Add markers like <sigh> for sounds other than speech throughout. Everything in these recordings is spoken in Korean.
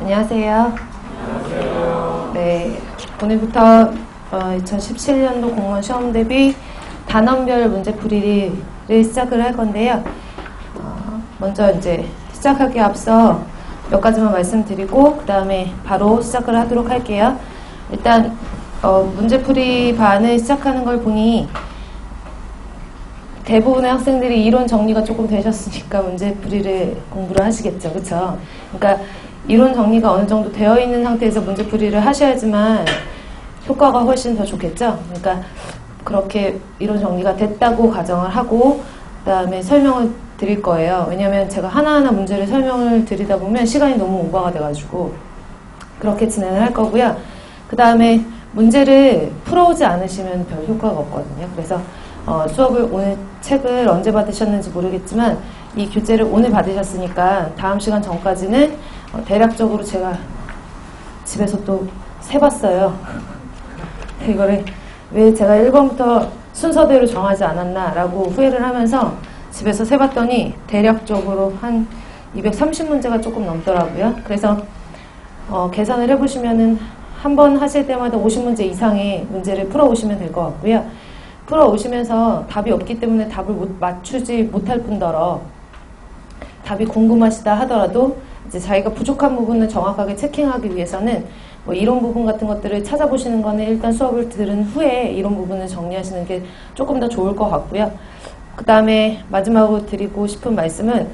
안녕하세요. 네, 오늘부터 2017년도 공무원 시험 대비 단원별 문제풀이를 시작을 할 건데요. 어, 먼저 이제 시작하기 앞서 몇 가지만 말씀드리고 그 다음에 바로 시작을 하도록 할게요. 일단 어, 문제풀이 반을 시작하는 걸 보니 대부분의 학생들이 이론 정리가 조금 되셨으니까 문제풀이를 공부를 하시겠죠. 그렇죠? 그러니까 이론 정리가 어느 정도 되어 있는 상태에서 문제 풀이를 하셔야지만 효과가 훨씬 더 좋겠죠. 그러니까 그렇게 이론 정리가 됐다고 가정을 하고 그다음에 설명을 드릴 거예요. 왜냐하면 제가 하나하나 문제를 설명을 드리다 보면 시간이 너무 오버가 돼가지고 그렇게 진행을 할 거고요. 그 다음에 문제를 풀어오지 않으시면 별 효과가 없거든요. 그래서 어, 수업을 오늘 책을 언제 받으셨는지 모르겠지만 이 교재를 오늘 받으셨으니까 다음 시간 전까지는 어, 대략적으로 제가 집에서 또 세봤어요. <laughs> 이거를 왜 제가 1번부터 순서대로 정하지 않았나라고 후회를 하면서 집에서 세봤더니 대략적으로 한 230문제가 조금 넘더라고요. 그래서 어, 계산을 해보시면은 한 번 하실 때마다 50문제 이상의 문제를 풀어오시면 될 것 같고요. 풀어오시면서 답이 없기 때문에 답을 못 맞추지 못할 뿐더러 답이 궁금하시다 하더라도 이제 자기가 부족한 부분을 정확하게 체킹하기 위해서는 뭐 이론 부분 같은 것들을 찾아보시는 거는 일단 수업을 들은 후에 이론 부분을 정리하시는 게 조금 더 좋을 것 같고요. 그 다음에 마지막으로 드리고 싶은 말씀은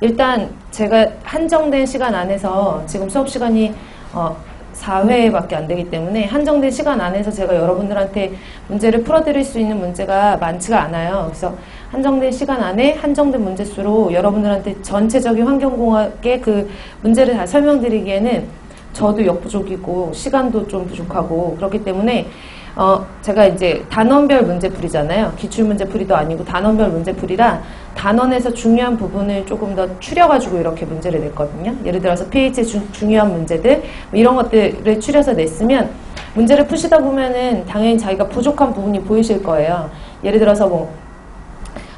일단 제가 한정된 시간 안에서 지금 수업 시간이 어 4회밖에 안 되기 때문에 한정된 시간 안에서 제가 여러분들한테 문제를 풀어드릴 수 있는 문제가 많지가 않아요. 그래서 한정된 시간 안에 한정된 문제수로 여러분들한테 전체적인 환경공학의 그 문제를 다 설명드리기에는 저도 역부족이고 시간도 좀 부족하고 그렇기 때문에 어 제가 이제 단원별 문제풀이잖아요. 기출문제풀이도 아니고 단원별 문제풀이라 단원에서 중요한 부분을 조금 더 추려가지고 이렇게 문제를 냈거든요. 예를 들어서 pH의 주, 중요한 문제들 뭐 이런 것들을 추려서 냈으면 문제를 푸시다 보면은 당연히 자기가 부족한 부분이 보이실 거예요. 예를 들어서 뭐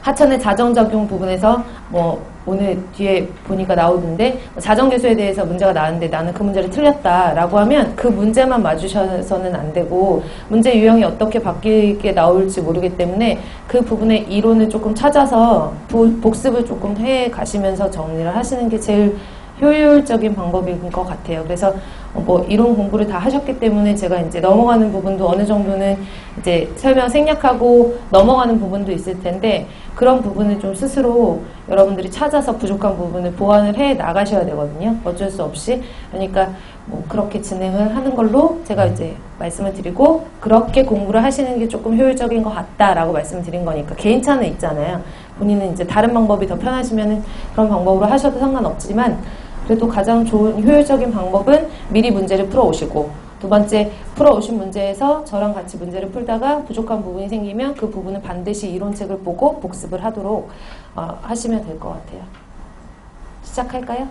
하천의 자정작용 부분에서 뭐 오늘 뒤에 보니까 나오던데 자정계수에 대해서 문제가 나왔는데 나는 그 문제를 틀렸다라고 하면 그 문제만 맞으셔서는 안 되고 문제 유형이 어떻게 바뀌게 나올지 모르기 때문에 그 부분의 이론을 조금 찾아서 복습을 조금 해 가시면서 정리를 하시는 게 제일 효율적인 방법인 것 같아요. 그래서 뭐 이론 공부를 다 하셨기 때문에 제가 이제 넘어가는 부분도 어느 정도는 이제 설명 생략하고 넘어가는 부분도 있을 텐데 그런 부분을 좀 스스로 여러분들이 찾아서 부족한 부분을 보완을 해 나가셔야 되거든요. 어쩔 수 없이. 그러니까 뭐 그렇게 진행을 하는 걸로 제가 이제 말씀을 드리고 그렇게 공부를 하시는 게 조금 효율적인 것 같다라고 말씀을 드린 거니까 개인차는 있잖아요. 본인은 이제 다른 방법이 더 편하시면은 그런 방법으로 하셔도 상관없지만 그래도 가장 좋은 효율적인 방법은 미리 문제를 풀어오시고 두 번째 풀어오신 문제에서 저랑 같이 문제를 풀다가 부족한 부분이 생기면 그 부분은 반드시 이론책을 보고 복습을 하도록 어, 하시면 될 것 같아요. 시작할까요?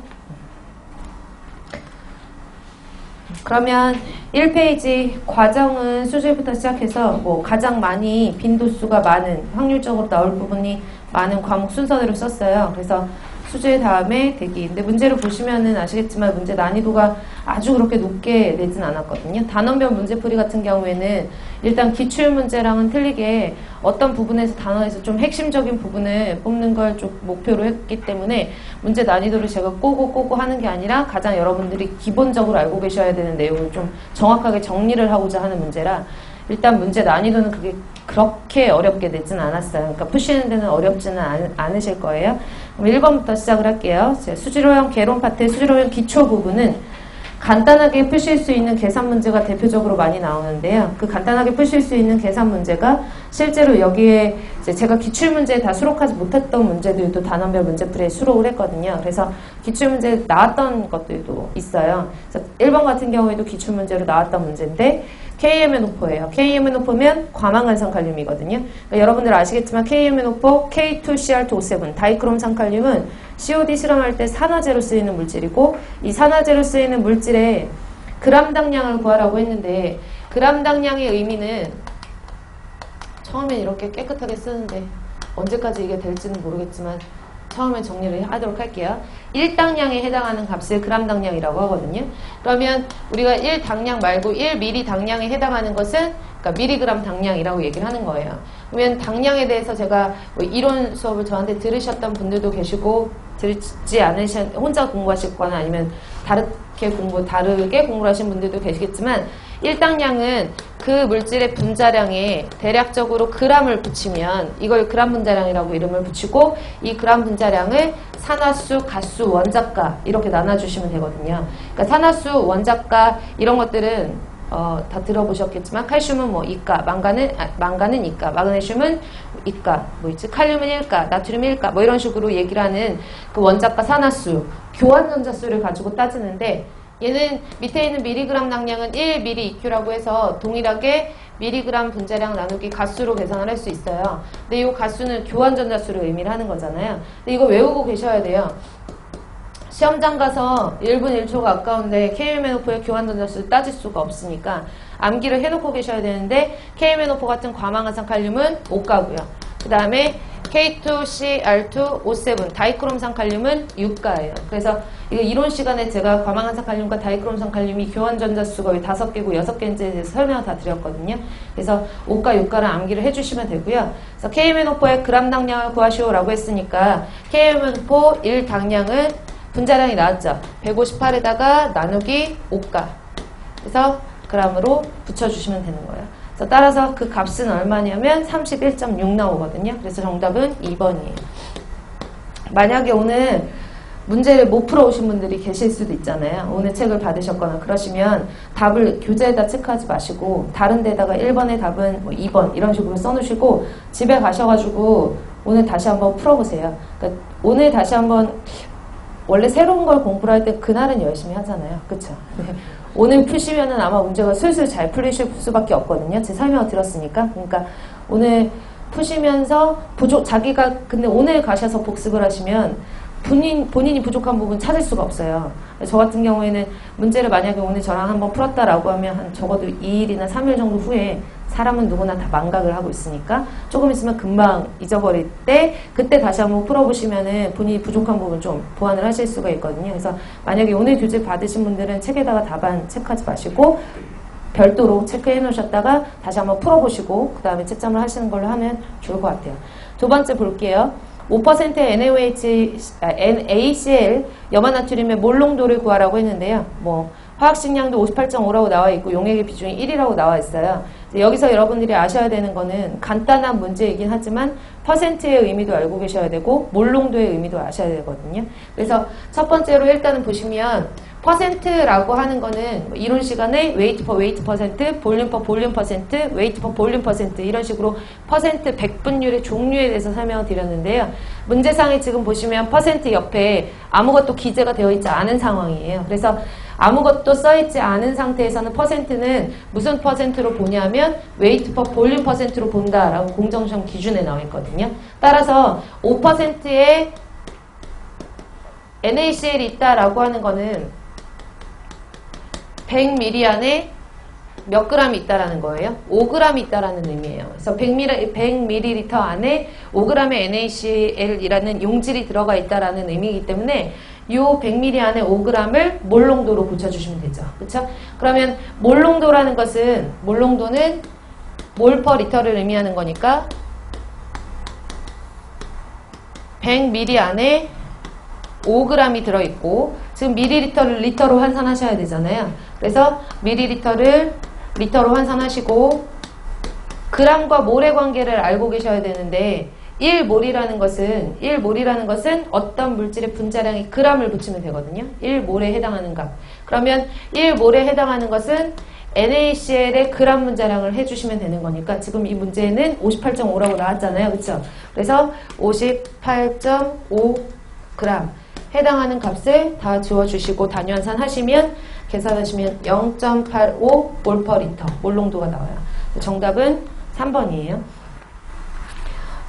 그러면 1페이지 과정은 수질부터 시작해서 뭐 가장 많이 빈도수가 많은 확률적으로 나올 부분이 많은 과목 순서대로 썼어요. 그래서 수질 다음에 대기. 근데 문제를 보시면은 아시겠지만 문제 난이도가 아주 그렇게 높게 내진 않았거든요. 단원별 문제풀이 같은 경우에는 일단 기출 문제랑은 틀리게 어떤 부분에서 단원에서 좀 핵심적인 부분을 뽑는 걸 좀 목표로 했기 때문에 문제 난이도를 제가 꼬고 꼬고 하는 게 아니라 가장 여러분들이 기본적으로 알고 계셔야 되는 내용을 좀 정확하게 정리를 하고자 하는 문제라 일단 문제 난이도는 그게 그렇게 어렵게 되진 않았어요. 그러니까 푸시는 데는 어렵지는 않, 않으실 거예요. 그럼 1번부터 시작을 할게요. 수지로형 개론 파트의 수지로형 기초 부분은 간단하게 푸실 수 있는 계산 문제가 대표적으로 많이 나오는데요. 그 간단하게 푸실 수 있는 계산 문제가 실제로 여기에 제가 기출 문제에 다 수록하지 못했던 문제들도 단원별 문제풀이에 수록을 했거든요. 그래서 기출 문제 나왔던 것들도 있어요. 그래서 1번 같은 경우에도 기출 문제로 나왔던 문제인데 KMNO4예요. KMNO4면 과망한산칼륨이거든요. 그러니까 여러분들 아시겠지만 KMNO4, K2CR2O7, 다이크롬 산칼륨은 COD 실험할 때 산화제로 쓰이는 물질이고 이 산화제로 쓰이는 물질의 그람당량을 구하라고 했는데 그람당량의 의미는 처음엔 이렇게 깨끗하게 쓰는데 언제까지 이게 될지는 모르겠지만 처음에 정리를 하도록 할게요. 1당량에 해당하는 값을 그람 당량이라고 하거든요. 그러면 우리가 1당량 말고 1미리 당량에 해당하는 것은 그러니까 미리그램 당량이라고 얘기를 하는 거예요. 그러면 당량에 대해서 제가 뭐 이론 수업을 저한테 들으셨던 분들도 계시고 들지 않으신 혼자 공부하실 거나 아니면 다르게 공부 다르게 공부를 하신 분들도 계시겠지만 1당량은 그 물질의 분자량에 대략적으로 그람을 붙이면 이걸 그람 분자량이라고 이름을 붙이고 이 그람 분자량을 산화수, 가수, 원자가 이렇게 나눠주시면 되거든요. 그러니까 산화수, 원자가 이런 것들은 어, 다 들어보셨겠지만 칼슘은 뭐 이가, 망간은 아, 망간은 이가, 마그네슘은 이가, 뭐 있지? 칼륨은 일가, 나트륨 일가, 뭐 이런 식으로 얘기를 하는 그 원자가 산화수, 교환 전자수를 가지고 따지는데 얘는 밑에 있는 미리그램 당량은 1 미리 EQ라고 해서 동일하게 미리그램 분자량 나누기 가수로 계산을 할 수 있어요. 근데 이 가수는 교환 전자수를 의미를 하는 거잖아요. 근데 이거 외우고 계셔야 돼요. 시험장 가서 1분 1초가 아까운데 KMNO4의 교환 전자수를 따질 수가 없으니까 암기를 해놓고 계셔야 되는데 KMNO4 같은 과망한산 칼륨은 5가고요. 그 다음에 K2CR2O7 다이크롬산 칼륨은 6가예요. 그래서 이거 이론 시간에 제가 과망한산 칼륨과 다이크롬산 칼륨이 교환 전자 수가 왜 5개고 6개인지에 대해서 설명을 다 드렸거든요. 그래서 5가, 6가를 암기를 해 주시면 되고요. 그래서 KMNO4의 그람 당량을 구하시오라고 했으니까 KMNO4 1 당량은 분자량이 나왔죠. 158에다가 나누기 5가. 그래서 그람으로 붙여주시면 되는 거예요. 그래서 따라서 그 값은 얼마냐면 31.6 나오거든요. 그래서 정답은 2번이에요. 만약에 오늘 문제를 못 풀어오신 분들이 계실 수도 있잖아요. 오늘 책을 받으셨거나 그러시면 답을 교재에다 체크하지 마시고 다른 데다가 1번의 답은 뭐 2번 이런 식으로 써놓으시고 집에 가셔가지고 오늘 다시 한번 풀어보세요. 그러니까 오늘 다시 한번 원래 새로운 걸 공부를 할 때 그날은 열심히 하잖아요. 그쵸? 네. 오늘 푸시면은 아마 문제가 슬슬 잘 풀리실 수밖에 없거든요. 제 설명을 들었으니까. 그러니까 오늘 푸시면서 부족, 자기가, 근데 오늘 가셔서 복습을 하시면 본인, 본인이 부족한 부분 찾을 수가 없어요. 저 같은 경우에는 문제를 만약에 오늘 저랑 한번 풀었다라고 하면 한 적어도 2일이나 3일 정도 후에 사람은 누구나 다 망각을 하고 있으니까 조금 있으면 금방 잊어버릴 때 그때 다시 한번 풀어보시면은 본인이 부족한 부분 좀 보완을 하실 수가 있거든요. 그래서 만약에 오늘 교재 받으신 분들은 책에다가 답안 체크하지 마시고 별도로 체크해 놓으셨다가 다시 한번 풀어보시고 그 다음에 채점을 하시는 걸로 하면 좋을 것 같아요. 두 번째 볼게요. 5%의 NaOH, NaCl 염화나트륨의 몰농도를 구하라고 했는데요. 뭐 화학식량도 58.5라고 나와 있고 용액의 비중이 1이라고 나와 있어요. 여기서 여러분들이 아셔야 되는 거는 간단한 문제이긴 하지만 퍼센트의 의미도 알고 계셔야 되고 몰농도의 의미도 아셔야 되거든요. 그래서 첫 번째로 일단은 보시면 퍼센트라고 하는 거는 뭐 이론 시간에 weight per weight 퍼센트, volume per volume 퍼센트, weight per volume 퍼센트 이런 식으로 퍼센트 백분율의 종류에 대해서 설명을 드렸는데요. 문제상에 지금 보시면 퍼센트 옆에 아무것도 기재가 되어 있지 않은 상황이에요. 그래서 아무것도 써있지 않은 상태에서는 퍼센트는 무슨 퍼센트로 보냐면 weight per volume 퍼센트로 본다라고 공정시험 기준에 나와 있거든요. 따라서 5%의 NaCl이 있다라고 하는 거는 100ml 안에 몇 그램이 있다라는 거예요? 5g이 있다라는 의미예요. 그래서 100ml, 100ml 안에 5g의 NaCl이라는 용질이 들어가 있다라는 의미이기 때문에 이 100ml 안에 5g을 몰 농도로 붙여주시면 되죠. 그렇죠? 그러면 몰 농도라는 것은 몰 농도는 몰 per 리터를 의미하는 거니까 100ml 안에 5g이 들어있고 지금 미리리터를 리터로 환산하셔야 되잖아요. 그래서 미리리터를 리터로 환산하시고 그람과 몰의 관계를 알고 계셔야 되는데 1몰이라는 것은 1몰이라는 것은 어떤 물질의 분자량이 그람을 붙이면 되거든요. 1몰에 해당하는 값. 그러면 1몰에 해당하는 것은 NaCl의 그람 분자량을 해주시면 되는 거니까 지금 이 문제는 58.5라고 나왔잖아요. 그렇죠? 그래서 58.5 그람 해당하는 값을 다 지워주시고 단위환산 하시면 계산하시면 0.85 몰 per 리터 몰농도가 나와요. 정답은 3번이에요.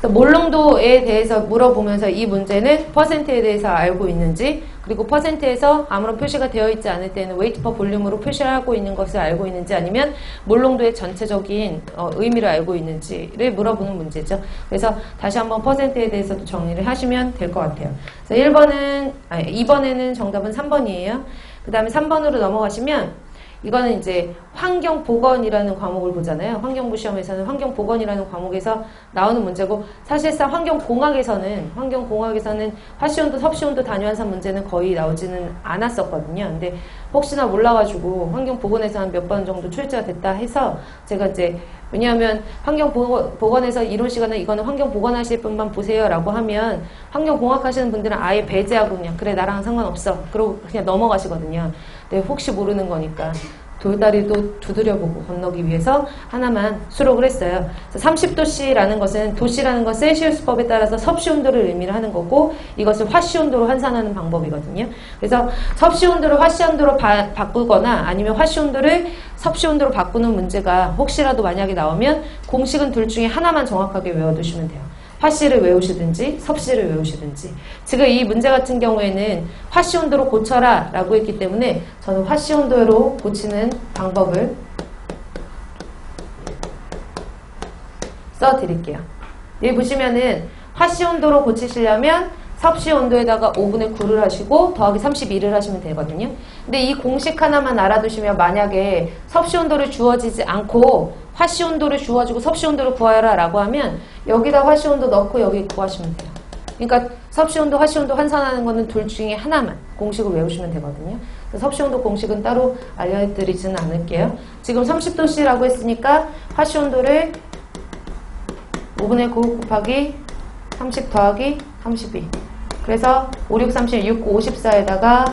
몰농도에 대해서 물어보면서 이 문제는 퍼센트에 대해서 알고 있는지 그리고 퍼센트에서 아무런 표시가 되어 있지 않을 때는 weight per volume으로 표시를 하고 있는 것을 알고 있는지 아니면 몰롱도의 전체적인 어, 의미를 알고 있는지를 물어보는 문제죠. 그래서 다시 한번 퍼센트에 대해서도 정리를 하시면 될 것 같아요. 그래서 1번은, 아니, 2번에는 정답은 3번이에요. 그 다음에 3번으로 넘어가시면 이거는 이제 환경보건이라는 과목을 보잖아요. 환경부 시험에서는 환경보건이라는 과목에서 나오는 문제고 사실상 환경공학에서는 환경공학에서는 화시온도 섭시온도 단위환산 문제는 거의 나오지는 않았었거든요. 근데 혹시나 몰라가지고 환경보건에서 한 몇 번 정도 출제가 됐다 해서 제가 이제 왜냐하면 환경보건에서 이론 시간에 이거는 환경보건 하실 분만 보세요라고 하면 환경공학 하시는 분들은 아예 배제하고 그냥 그래 나랑 상관없어 그러고 그냥 넘어가시거든요. 네, 혹시 모르는 거니까. 돌다리도 두드려보고 건너기 위해서 하나만 수록을 했어요. 30도씨라는 것은 도씨라는 것은 셀시우스법에 따라서 섭씨 온도를 의미를 하는 거고 이것을 화씨 온도로 환산하는 방법이거든요. 그래서 섭씨 온도를 화씨 온도로 바, 바꾸거나 아니면 화씨 온도를 섭씨 온도로 바꾸는 문제가 혹시라도 만약에 나오면 공식은 둘 중에 하나만 정확하게 외워두시면 돼요. 화씨를 외우시든지 섭씨를 외우시든지 지금 이 문제 같은 경우에는 화씨 온도로 고쳐라 라고 했기 때문에 저는 화씨 온도로 고치는 방법을 써 드릴게요. 여기 보시면은 화씨 온도로 고치시려면 섭씨 온도에다가 5분의 9를 하시고 더하기 31을 하시면 되거든요. 근데 이 공식 하나만 알아두시면 만약에 섭씨 온도를 주어지지 않고 화씨 온도를 주어지고 섭씨 온도를 구하라 라고 하면 여기다 화씨 온도 넣고 여기 구하시면 돼요. 그러니까 섭씨 온도, 화씨 온도 환산하는 거는 둘 중에 하나만 공식을 외우시면 되거든요. 섭씨 온도 공식은 따로 알려드리지는 않을게요. 지금 30도씨라고 했으니까 화씨 온도를 5분의 9 곱하기 30 더하기 32 그래서 5, 6, 36, 54에다가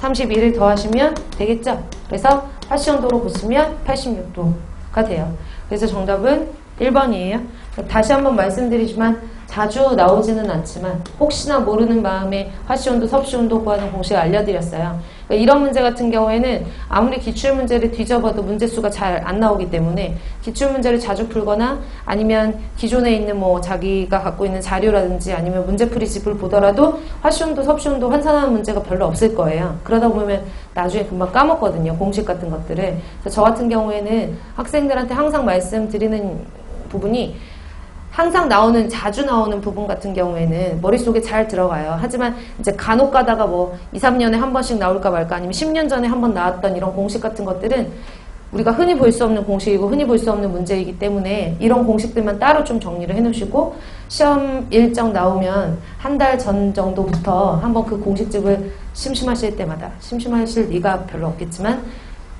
32를 더하시면 되겠죠? 그래서 화씨 온도로 보시면 86도가 돼요. 그래서 정답은 1번이에요. 다시 한번 말씀드리지만 자주 나오지는 않지만 혹시나 모르는 마음에 화씨온도 섭씨온도 구하는 공식을 알려드렸어요. 그러니까 이런 문제 같은 경우에는 아무리 기출 문제를 뒤져봐도 문제 수가 잘 안 나오기 때문에 기출 문제를 자주 풀거나 아니면 기존에 있는 뭐 자기가 갖고 있는 자료라든지 아니면 문제풀이 집을 보더라도 화씨온도 섭씨온도 환산하는 문제가 별로 없을 거예요. 그러다 보면 나중에 금방 까먹거든요. 공식 같은 것들을. 그래서 저 같은 경우에는 학생들한테 항상 말씀드리는 부분이 항상 나오는 자주 나오는 부분 같은 경우에는 머릿속에 잘 들어가요. 하지만 이제 간혹 가다가 뭐 2, 3년에 한 번씩 나올까 말까 아니면 10년 전에 한 번 나왔던 이런 공식 같은 것들은 우리가 흔히 볼 수 없는 공식이고 흔히 볼 수 없는 문제이기 때문에 이런 공식들만 따로 좀 정리를 해 놓으시고 시험 일정 나오면 한 달 전 정도부터 한번 그 공식집을 심심하실 때마다 심심하실 리가 별로 없겠지만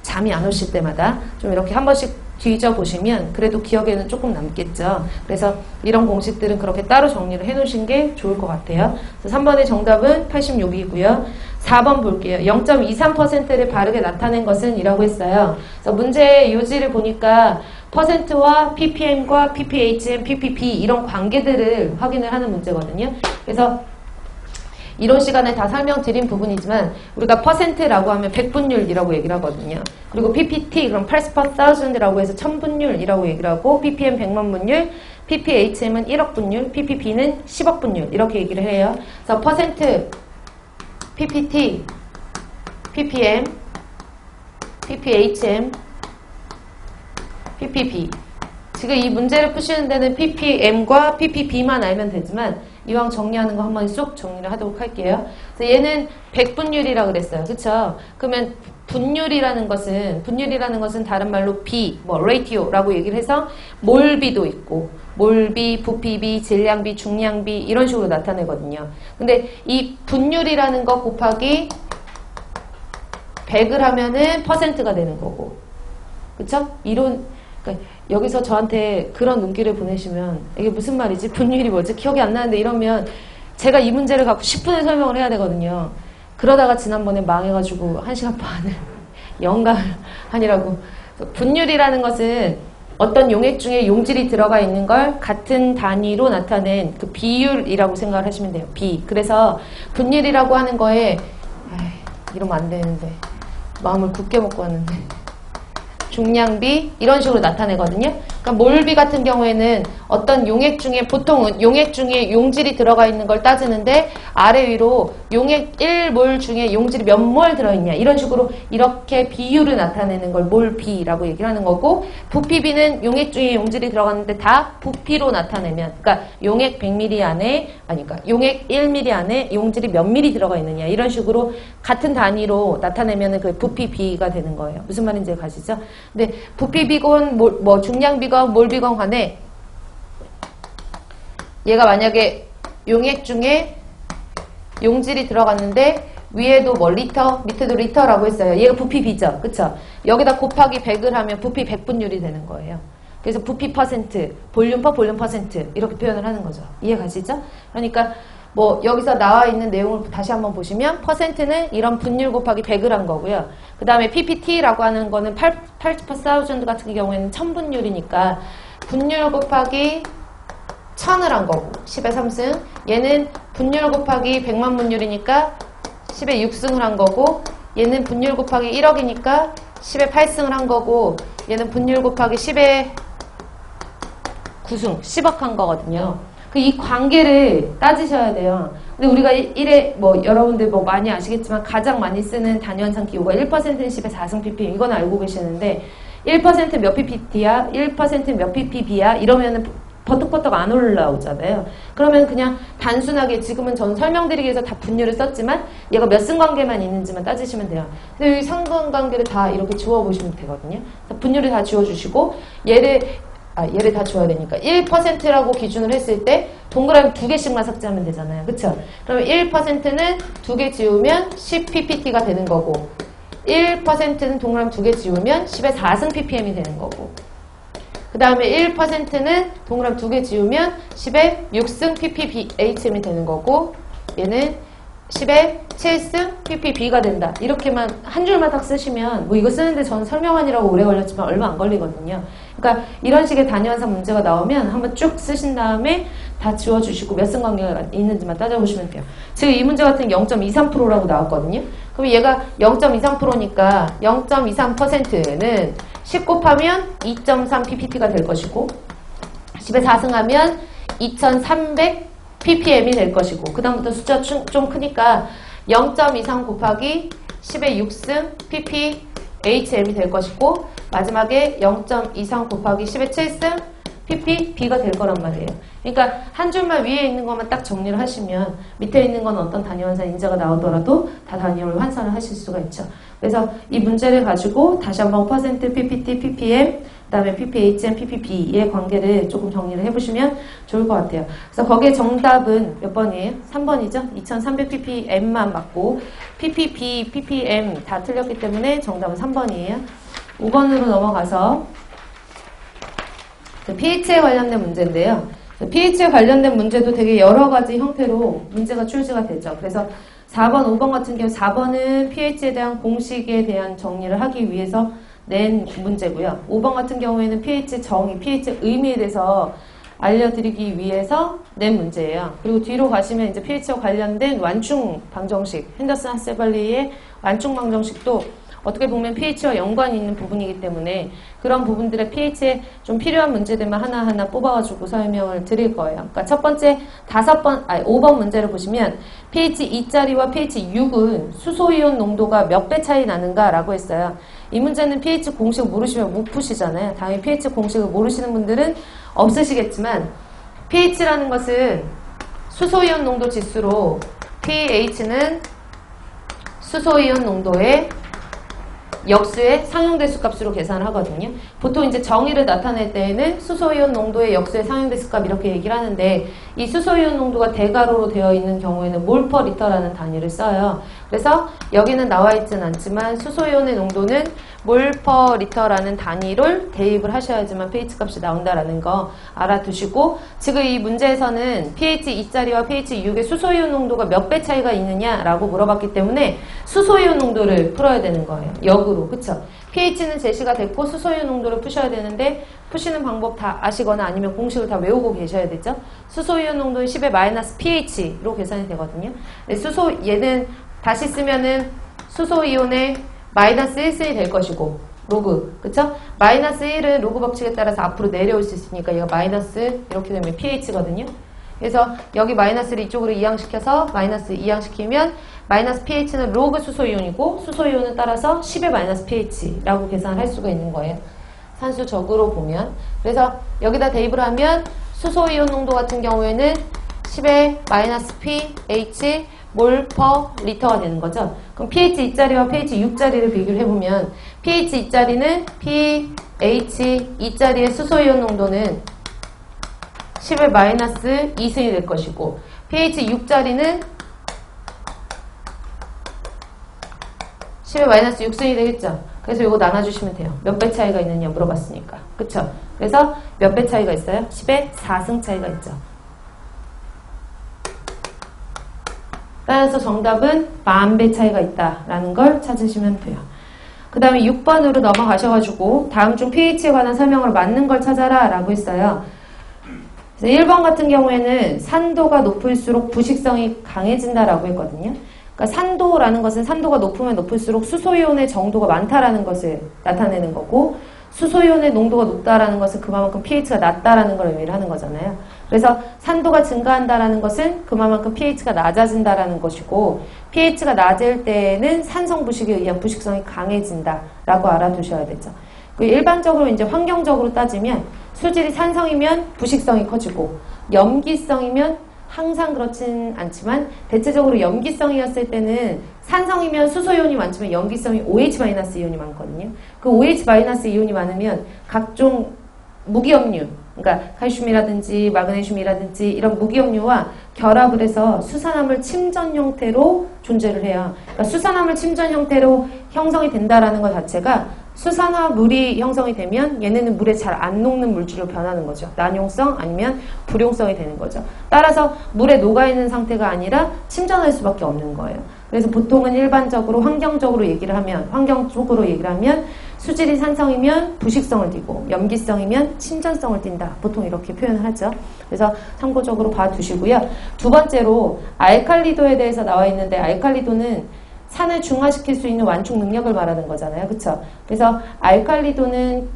잠이 안 오실 때마다 좀 이렇게 한 번씩 뒤져보시면 그래도 기억에는 조금 남겠죠. 그래서 이런 공식들은 그렇게 따로 정리를 해놓으신 게 좋을 것 같아요. 3번의 정답은 86이고요. 4번 볼게요. 0.23%를 바르게 나타낸 것은 이라고 했어요. 그래서 문제의 요지를 보니까 퍼센트와 ppm과 pphm, ppb 이런 관계들을 확인을 하는 문제거든요. 그래서 이런 시간에 다 설명드린 부분이지만 우리가 퍼센트라고 하면 100분율이라고 얘기를 하거든요. 그리고 PPT 그럼 parts per thousand이라고 해서 1000분율이라고 얘기를 하고 ppm 100만 분율, ppHM은 1억 분율, ppb는 10억 분율 이렇게 얘기를 해요. 그래서 퍼센트, PPT, ppm, pphm, ppb 지금 이 문제를 푸시는 데는 ppm과 ppb만 알면 되지만 이왕 정리하는 거 한번 쏙 정리를 하도록 할게요. 그래서 얘는 100분율이라고 그랬어요. 그쵸? 그러면 분율이라는 것은 분율이라는 것은 다른 말로 비, 뭐 레이티오라고 얘기를 해서 몰비도 있고 몰비, 부피비, 질량비, 중량비 이런 식으로 나타내거든요. 근데 이 분율이라는 것 곱하기 100을 하면은 퍼센트가 되는 거고. 그쵸? 이론 그러니까 여기서 저한테 그런 눈길을 보내시면 이게 무슨 말이지? 분율이 뭐지? 기억이 안 나는데 이러면 제가 이 문제를 갖고 10분을 설명을 해야 되거든요. 그러다가 지난번에 망해가지고 1시간 반을 <laughs> 연가하니라고. 분율이라는 것은 어떤 용액 중에 용질이 들어가 있는 걸 같은 단위로 나타낸 그 비율이라고 생각을 하시면 돼요. 비. 그래서 분율이라고 하는 거에 아이, 이러면 안 되는데 마음을 굳게 먹고 왔는데 중량비 이런 식으로 나타내거든요. 그러니까 몰비 같은 경우에는 어떤 용액 중에 보통은 용액 중에 용질이 들어가 있는 걸 따지는데 아래 위로 용액 1몰 중에 용질이 몇 몰 들어있냐 이런 식으로 이렇게 비율을 나타내는 걸 몰비라고 얘기를 하는 거고 부피비는 용액 중에 용질이 들어갔는데 다 부피로 나타내면 그러니까 용액 100ml 안에 아니 그러니까 용액 1ml 안에 용질이 몇 ml 들어가 있느냐 이런 식으로 같은 단위로 나타내면 그 부피비가 되는 거예요. 무슨 말인지 가시죠? 근데 부피 비건 몰- 뭐 중량 비건 몰 비건 간에 얘가 만약에 용액 중에 용질이 들어갔는데 위에도 뭐 리터, 밑에도 리터라고 했어요. 얘가 부피 비죠. 그쵸? 여기다 곱하기 100을 하면 부피 100분율이 되는 거예요. 그래서 부피 퍼센트, 볼륨 per 볼륨 퍼센트 이렇게 표현을 하는 거죠. 이해 가시죠? 그러니까 뭐 여기서 나와 있는 내용을 다시 한번 보시면 퍼센트는 이런 분율 곱하기 100을 한 거고요. 그 다음에 PPT라고 하는 거는 8, 80% 같은 경우에는 천분율이니까 분율 곱하기 1000을 한 거고 10의 3승 얘는 분율 곱하기 100만 분율이니까 10의 6승을 한 거고 얘는 분율 곱하기 1억이니까 10의 8승을 한 거고 얘는 분율 곱하기 10의 9승 10억 한 거거든요 그 이 관계를 따지셔야 돼요 근데 우리가 1에 뭐 여러분들 뭐 많이 아시겠지만 가장 많이 쓰는 단위원상 기호가 1%는 10의 4승 ppm 이건 알고 계시는데 1%몇 ppt야 1%몇 ppb야 이러면은 버떡버떡 안 올라오잖아요. 그러면 그냥 단순하게 지금은 전 설명드리기 위해서 다 분류를 썼지만 얘가 몇 승 관계만 있는지만 따지시면 돼요. 근데 이 상관 관계를 다 이렇게 지워보시면 되거든요. 분류를 다 지워주시고 얘를 아, 얘를 다 지워야 되니까 1%라고 기준을 했을 때 동그라미 두 개씩만 삭제하면 되잖아요. 그쵸? 그러면 1%는 두 개 지우면 10ppt가 되는 거고 1%는 동그라미 두 개 지우면 10의 4승 ppm이 되는 거고 그 다음에 1%는 동그라미 두 개 지우면 10의 6승 ppbhm이 되는 거고 얘는 10의 7승 ppb가 된다. 이렇게만 한 줄만 딱 쓰시면 뭐 이거 쓰는데 저는 설명하느라고 오래 걸렸지만 얼마 안 걸리거든요. 그러니까 이런 식의 단위원상 문제가 나오면 한번 쭉 쓰신 다음에 다 지워주시고 몇 승 관계가 있는지만 따져보시면 돼요. 지금 이 문제 같은 0.23%라고 나왔거든요. 그럼 얘가 0.23%니까 0.23%는 10 곱하면 2.3 ppt가 될 것이고 10에 4승하면 2300 ppm이 될 것이고 그 다음부터 숫자 좀, 좀 크니까 0.23 곱하기 10의 6승 pphm이 될 것이고 마지막에 0.23 곱하기 10의 7승 ppb가 될 거란 말이에요. 그러니까 한 줄만 위에 있는 것만 딱 정리를 하시면 밑에 있는 건 어떤 단위원산 인자가 나오더라도 다 단위로 환산을 하실 수가 있죠. 그래서 이 문제를 가지고 다시 한번 퍼센트 ppt, ppm, 그 다음에 pphm, ppb의 관계를 조금 정리를 해보시면 좋을 것 같아요. 그래서 거기에 정답은 몇 번이에요? 3번이죠? 2300ppm만 맞고 ppb, ppm 다 틀렸기 때문에 정답은 3번이에요. 5번으로 넘어가서 pH에 관련된 문제인데요. pH에 관련된 문제도 되게 여러 가지 형태로 문제가 출제가 되죠. 그래서 4번, 5번 같은 경우 4번은 pH에 대한 공식에 대한 정리를 하기 위해서 낸 문제고요. 5번 같은 경우에는 pH 정의, pH 의미에 대해서 알려드리기 위해서 낸 문제예요. 그리고 뒤로 가시면 이제 pH와 관련된 완충 방정식, 핸더슨 하세발리의 완충 방정식도 어떻게 보면 pH와 연관이 있는 부분이기 때문에 그런 부분들의 pH에 좀 필요한 문제들만 하나하나 뽑아가지고 설명을 드릴 거예요. 그러니까 첫 번째 다섯 번, 아니 5번 문제를 보시면 pH 2짜리와 pH 6은 수소이온 농도가 몇 배 차이 나는가라고 했어요. 이 문제는 pH 공식 모르시면 못 푸시잖아요. 당연히 pH 공식을 모르시는 분들은 없으시겠지만 pH라는 것은 수소이온 농도 지수로 pH는 수소이온 농도의 역수의 상용대수 값으로 계산을 하거든요. 보통 이제 정의를 나타낼 때에는 수소이온 농도의 역수의 상용대수 값 이렇게 얘기를 하는데 이 수소이온 농도가 대괄호로 되어 있는 경우에는 몰 per 리터라는 단위를 써요. 그래서 여기는 나와 있지는 않지만 수소이온의 농도는 몰 per 리터라는 단위를 대입을 하셔야지만 pH 값이 나온다라는 거 알아두시고 지금 이 문제에서는 pH 2짜리와 pH 6의 수소이온 농도가 몇 배 차이가 있느냐라고 물어봤기 때문에 수소이온 농도를 풀어야 되는 거예요. 역으로 그쵸? pH는 제시가 됐고 수소이온 농도를 푸셔야 되는데 푸시는 방법 다 아시거나 아니면 공식을 다 외우고 계셔야 되죠. 수소이온 농도는 10의 마이너스 pH로 계산이 되거든요. 네, 수소 얘는 다시 쓰면은 수소이온의 마이너스 1승이 될 것이고 로그 그쵸? 마이너스 1은 로그 법칙에 따라서 앞으로 내려올 수 있으니까 얘가 마이너스 이렇게 되면 pH거든요. 그래서 여기 마이너스를 이쪽으로 이항시켜서 마이너스 이항시키면 마이너스 pH는 로그 수소이온이고 수소이온은 따라서 10의 마이너스 pH라고 계산을 할 수가 있는 거예요. 산수적으로 보면 그래서 여기다 대입을 하면 수소이온 농도 같은 경우에는 10의 마이너스 pH 몰 퍼 리터가 되는 거죠. 그럼 pH 2짜리와 pH 6짜리를 비교를 해보면 pH 2짜리는 pH 2짜리의 수소이온 농도는 10의 마이너스 2승이 될 것이고 pH 6짜리는 10의 마이너스 6승이 되겠죠. 그래서 이거 나눠주시면 돼요. 몇 배 차이가 있느냐 물어봤으니까. 그쵸? 그래서 몇 배 차이가 있어요? 10의 4승 차이가 있죠. 따라서 정답은 만배 차이가 있다라는 걸 찾으시면 돼요. 그 다음에 6번으로 넘어가셔가지고 다음 중 pH에 관한 설명으로 맞는 걸 찾아라 라고 했어요. 그래서 1번 같은 경우에는 산도가 높을수록 부식성이 강해진다라고 했거든요. 그러니까 산도라는 것은 산도가 높으면 높을수록 수소이온의 정도가 많다라는 것을 나타내는 거고 수소이온의 농도가 높다라는 것은 그만큼 pH가 낮다라는 걸 의미를 하는 거잖아요. 그래서 산도가 증가한다라는 것은 그만큼 pH가 낮아진다라는 것이고 pH가 낮을 때에는 산성 부식에 의한 부식성이 강해진다라고 알아두셔야 되죠. 그 일반적으로 이제 환경적으로 따지면 수질이 산성이면 부식성이 커지고 염기성이면 항상 그렇진 않지만 대체적으로 염기성이었을 때는 산성이면 수소이온이 많지만 염기성이 OH-이온이 많거든요. 그 OH-이온이 많으면 각종 무기염류, 그러니까 칼슘이라든지 마그네슘이라든지 이런 무기염류와 결합을 해서 수산화물 침전 형태로 존재를 해요. 그러니까 수산화물 침전 형태로 형성이 된다라는 것 자체가 수산화물이 형성이 되면 얘네는 물에 잘 안 녹는 물질로 변하는 거죠. 난용성 아니면 불용성이 되는 거죠. 따라서 물에 녹아있는 상태가 아니라 침전할 수밖에 없는 거예요. 그래서 보통은 일반적으로 환경적으로 얘기를 하면 환경 쪽으로 얘기를 하면 수질이 산성이면 부식성을 띠고 염기성이면 침전성을 띈다. 보통 이렇게 표현을 하죠. 그래서 참고적으로 봐두시고요. 두 번째로 알칼리도에 대해서 나와 있는데 알칼리도는 산을 중화시킬 수 있는 완충 능력을 말하는 거잖아요. 그쵸? 그래서 알칼리도는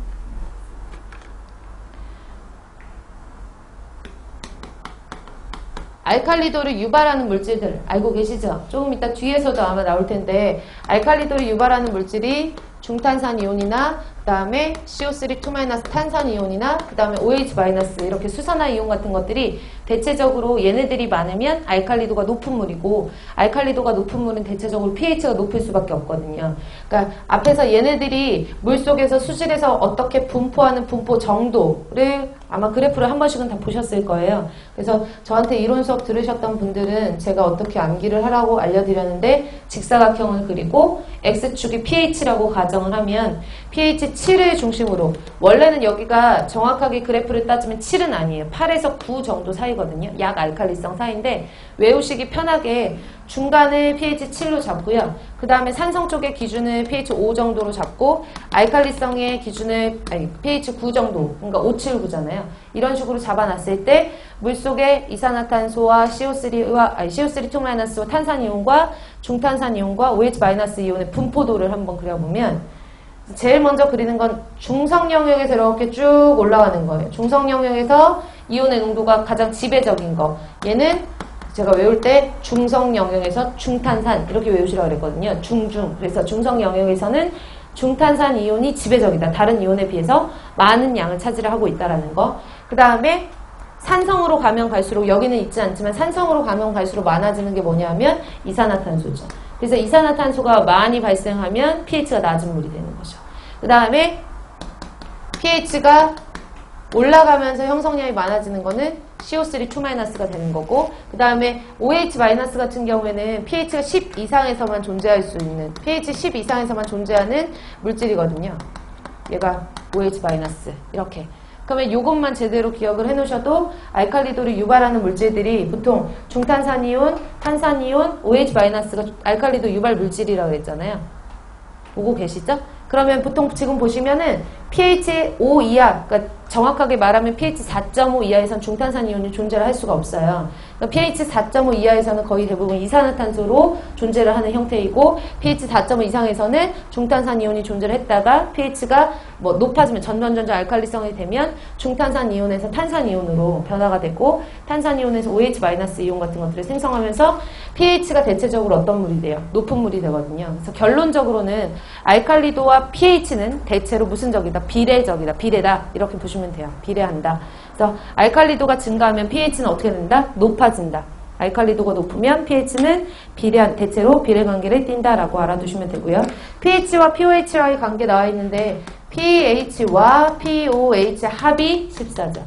알칼리도를 유발하는 물질들 알고 계시죠? 조금 이따 뒤에서도 아마 나올 텐데 알칼리도를 유발하는 물질이 중탄산 이온이나 그다음에 CO3 2- 탄산 이온이나 그다음에 OH- 이렇게 수산화 이온 같은 것들이 대체적으로 얘네들이 많으면 알칼리도가 높은 물이고 알칼리도가 높은 물은 대체적으로 pH가 높을 수밖에 없거든요. 그러니까 앞에서 얘네들이 물 속에서 수질에서 어떻게 분포하는 분포 정도를 아마 그래프를 한 번씩은 다 보셨을 거예요. 그래서 저한테 이론 수업 들으셨던 분들은 제가 어떻게 암기를 하라고 알려드렸는데 직사각형을 그리고 X축이 pH라고 가정을 하면 pH 7을 중심으로 원래는 여기가 정확하게 그래프를 따지면 7은 아니에요. 8에서 9 정도 사이거든요. 약 알칼리성 사이인데 외우시기 편하게 중간을 pH 7로 잡고요. 그 다음에 산성 쪽의 기준을 pH 5 정도로 잡고 알칼리성의 기준을 아니, pH 9 정도 그러니까 579잖아요. 이런 식으로 잡아놨을 때 물속에 이산화탄소와 CO3와 아니, CO3 2- 탄산이온과 중탄산이온과 OH- 이온의 분포도를 한번 그려보면 제일 먼저 그리는 건 중성 영역에서 이렇게 쭉 올라가는 거예요. 중성 영역에서 이온의 농도가 가장 지배적인 거. 얘는 제가 외울 때 중성 영역에서 중탄산 이렇게 외우시라고 그랬거든요. 중중. 그래서 중성 영역에서는 중탄산 이온이 지배적이다. 다른 이온에 비해서 많은 양을 차지를 하고 있다라는 거. 그 다음에 산성으로 가면 갈수록 여기는 있지 않지만 산성으로 가면 갈수록 많아지는 게 뭐냐면 이산화탄소죠. 그래서 이산화탄소가 많이 발생하면 pH가 낮은 물이 되는 거죠. 그 다음에 pH가 올라가면서 형성량이 많아지는 거는 CO3 2-가 되는 거고 그 다음에 OH- 같은 경우에는 pH가 10 이상에서만 존재할 수 있는 pH 10 이상에서만 존재하는 물질이거든요. 얘가 OH- 이렇게 그러면 이것만 제대로 기억을 해놓으셔도 알칼리도를 유발하는 물질들이 보통 중탄산이온, 탄산이온, OH- 가 알칼리도 유발 물질이라고 했잖아요. 보고 계시죠? 그러면 보통 지금 보시면은 pH 5 이하, 그러니까 정확하게 말하면 pH 4.5 이하에선 중탄산 이온이 존재를 할 수가 없어요. 그러니까 pH 4.5 이하에서는 거의 대부분 이산화탄소로 존재를 하는 형태이고 pH 4.5 이상에서는 중탄산 이온이 존재를 했다가 pH가 뭐 높아지면 전반전자 알칼리성이 되면 중탄산 이온에서 탄산 이온으로 변화가 되고 탄산 이온에서 OH- 이온 같은 것들을 생성하면서 pH가 대체적으로 어떤 물이 돼요? 높은 물이 되거든요. 그래서 결론적으로는 알칼리도와 pH는 대체로 무슨 적이다? 비례적이다. 비례다. 이렇게 보시면 돼요. 비례한다. 그래서 알칼리도가 증가하면 pH는 어떻게 된다? 높아진다. 알칼리도가 높으면 pH는 비례한, 대체로 비례 관계를 띈다라고 알아두시면 되고요. pH와 pOH와의 관계 나와 있는데 pH와 pOH 합이 14죠.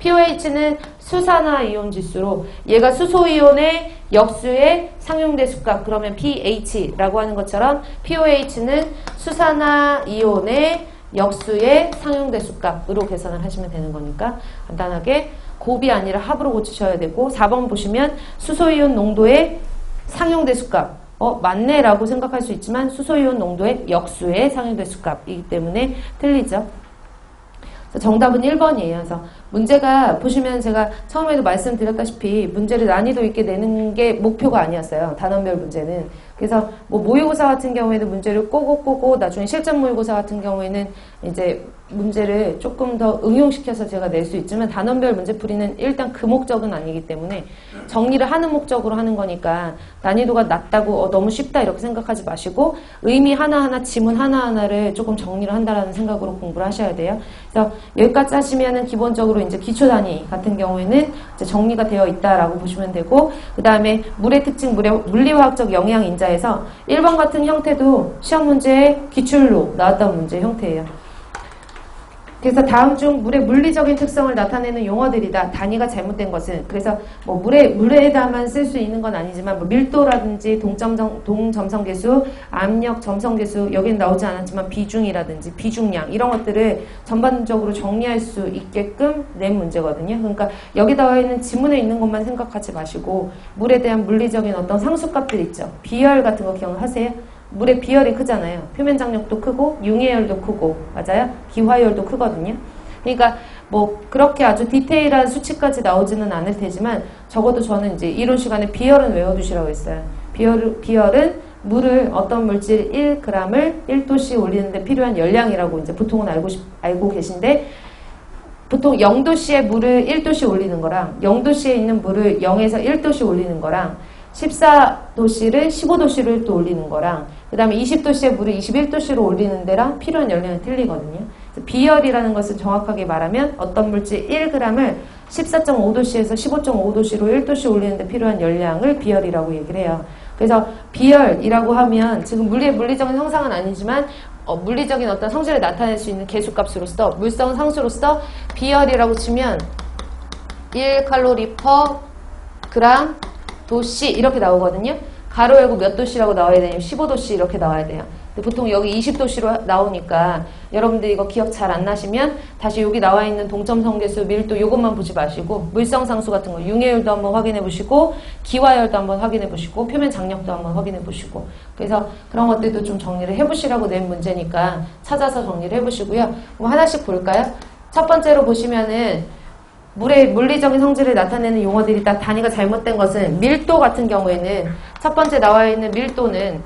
pOH는 수산화 이온 지수로 얘가 수소 이온의 역수의 상용대 수값 그러면 pH라고 하는 것처럼 pOH는 수산화 이온의 역수의 상용대 수값으로 계산을 하시면 되는 거니까 간단하게 곱이 아니라 합으로 고치셔야 되고 4번 보시면 수소이온 농도의 상용대 수값 어 맞네 라고 생각할 수 있지만 수소이온 농도의 역수의 상용대 수값이기 때문에 틀리죠. 정답은 1번이에요. 그래서 문제가 보시면 제가 처음에도 말씀드렸다시피 문제를 난이도 있게 내는 게 목표가 아니었어요. 단원별 문제는. 그래서 뭐 모의고사 같은 경우에는 문제를 꼬고 꼬고 나중에 실전 모의고사 같은 경우에는 이제 문제를 조금 더 응용시켜서 제가 낼 수 있지만 단원별 문제풀이는 일단 그 목적은 아니기 때문에 정리를 하는 목적으로 하는 거니까 난이도가 낮다고 어, 너무 쉽다 이렇게 생각하지 마시고 의미 하나하나 지문 하나하나를 조금 정리를 한다라는 생각으로 공부를 하셔야 돼요. 그래서 여기까지 하시면은 기본적으로 이제 기초 단위 같은 경우에는 정리가 되어 있다라고 보시면 되고 그 다음에 물의 특징, 물의 물리화학적 영향 인자에서 1번 같은 형태도 시험 문제의 기출로 나왔던 문제 형태예요. 그래서 다음 중 물의 물리적인 특성을 나타내는 용어들이다. 단위가 잘못된 것은 그래서 뭐 물에 물에다만 쓸 수 있는 건 아니지만 뭐 밀도라든지 동점성 동점성 계수, 압력 점성 계수 여기는 나오지 않았지만 비중이라든지 비중량 이런 것들을 전반적으로 정리할 수 있게끔 낸 문제거든요. 그러니까 여기 나와 있는 지문에 있는 것만 생각하지 마시고 물에 대한 물리적인 어떤 상수값들 있죠. 비열 같은 거 기억하세요? 물의 비열이 크잖아요. 표면 장력도 크고 융해열도 크고 맞아요? 기화열도 크거든요. 그러니까 뭐 그렇게 아주 디테일한 수치까지 나오지는 않을 테지만 적어도 저는 이제 이론 시간에 비열은 외워두시라고 했어요. 비열, 비열은 물을 어떤 물질 1g을 1도씨 올리는데 필요한 열량이라고 이제 보통은 알고, 싶, 알고 계신데 보통 0도씨의 물을 1도씨 올리는 거랑 0도씨에 있는 물을 0에서 1도씨 올리는 거랑 14도씨를 15도씨를 또 올리는 거랑 그 다음에 20도씨의 물을 21도씨로 올리는 데랑 필요한 열량이 틀리거든요. 비열이라는 것을 정확하게 말하면 어떤 물질 1g을 14.5도씨에서 15.5도씨로 1도씨 올리는데 필요한 열량을 비열이라고 얘기를 해요. 그래서 비열이라고 하면 지금 물리의 물리적인 형상은 아니지만 어, 물리적인 어떤 성질을 나타낼 수 있는 계수값으로서 물성 상수로서 비열이라고 치면 1 칼로리 퍼 그람 도씨 이렇게 나오거든요. 가로 열고 몇 도씨라고 나와야 되냐면 15도씨 이렇게 나와야 돼요. 보통 여기 20도씨로 나오니까 여러분들 이거 기억 잘 안 나시면 다시 여기 나와 있는 동점 성계수 밀도 이것만 보지 마시고 물성 상수 같은 거 융해율도 한번 확인해 보시고 기화열도 한번 확인해 보시고 표면 장력도 한번 확인해 보시고 그래서 그런 것들도 좀 정리를 해 보시라고 낸 문제니까 찾아서 정리를 해 보시고요. 그럼 하나씩 볼까요? 첫 번째로 보시면은 물의 물리적인 성질을 나타내는 용어들이 다 단위가 잘못된 것은 밀도 같은 경우에는 첫 번째 나와 있는 밀도는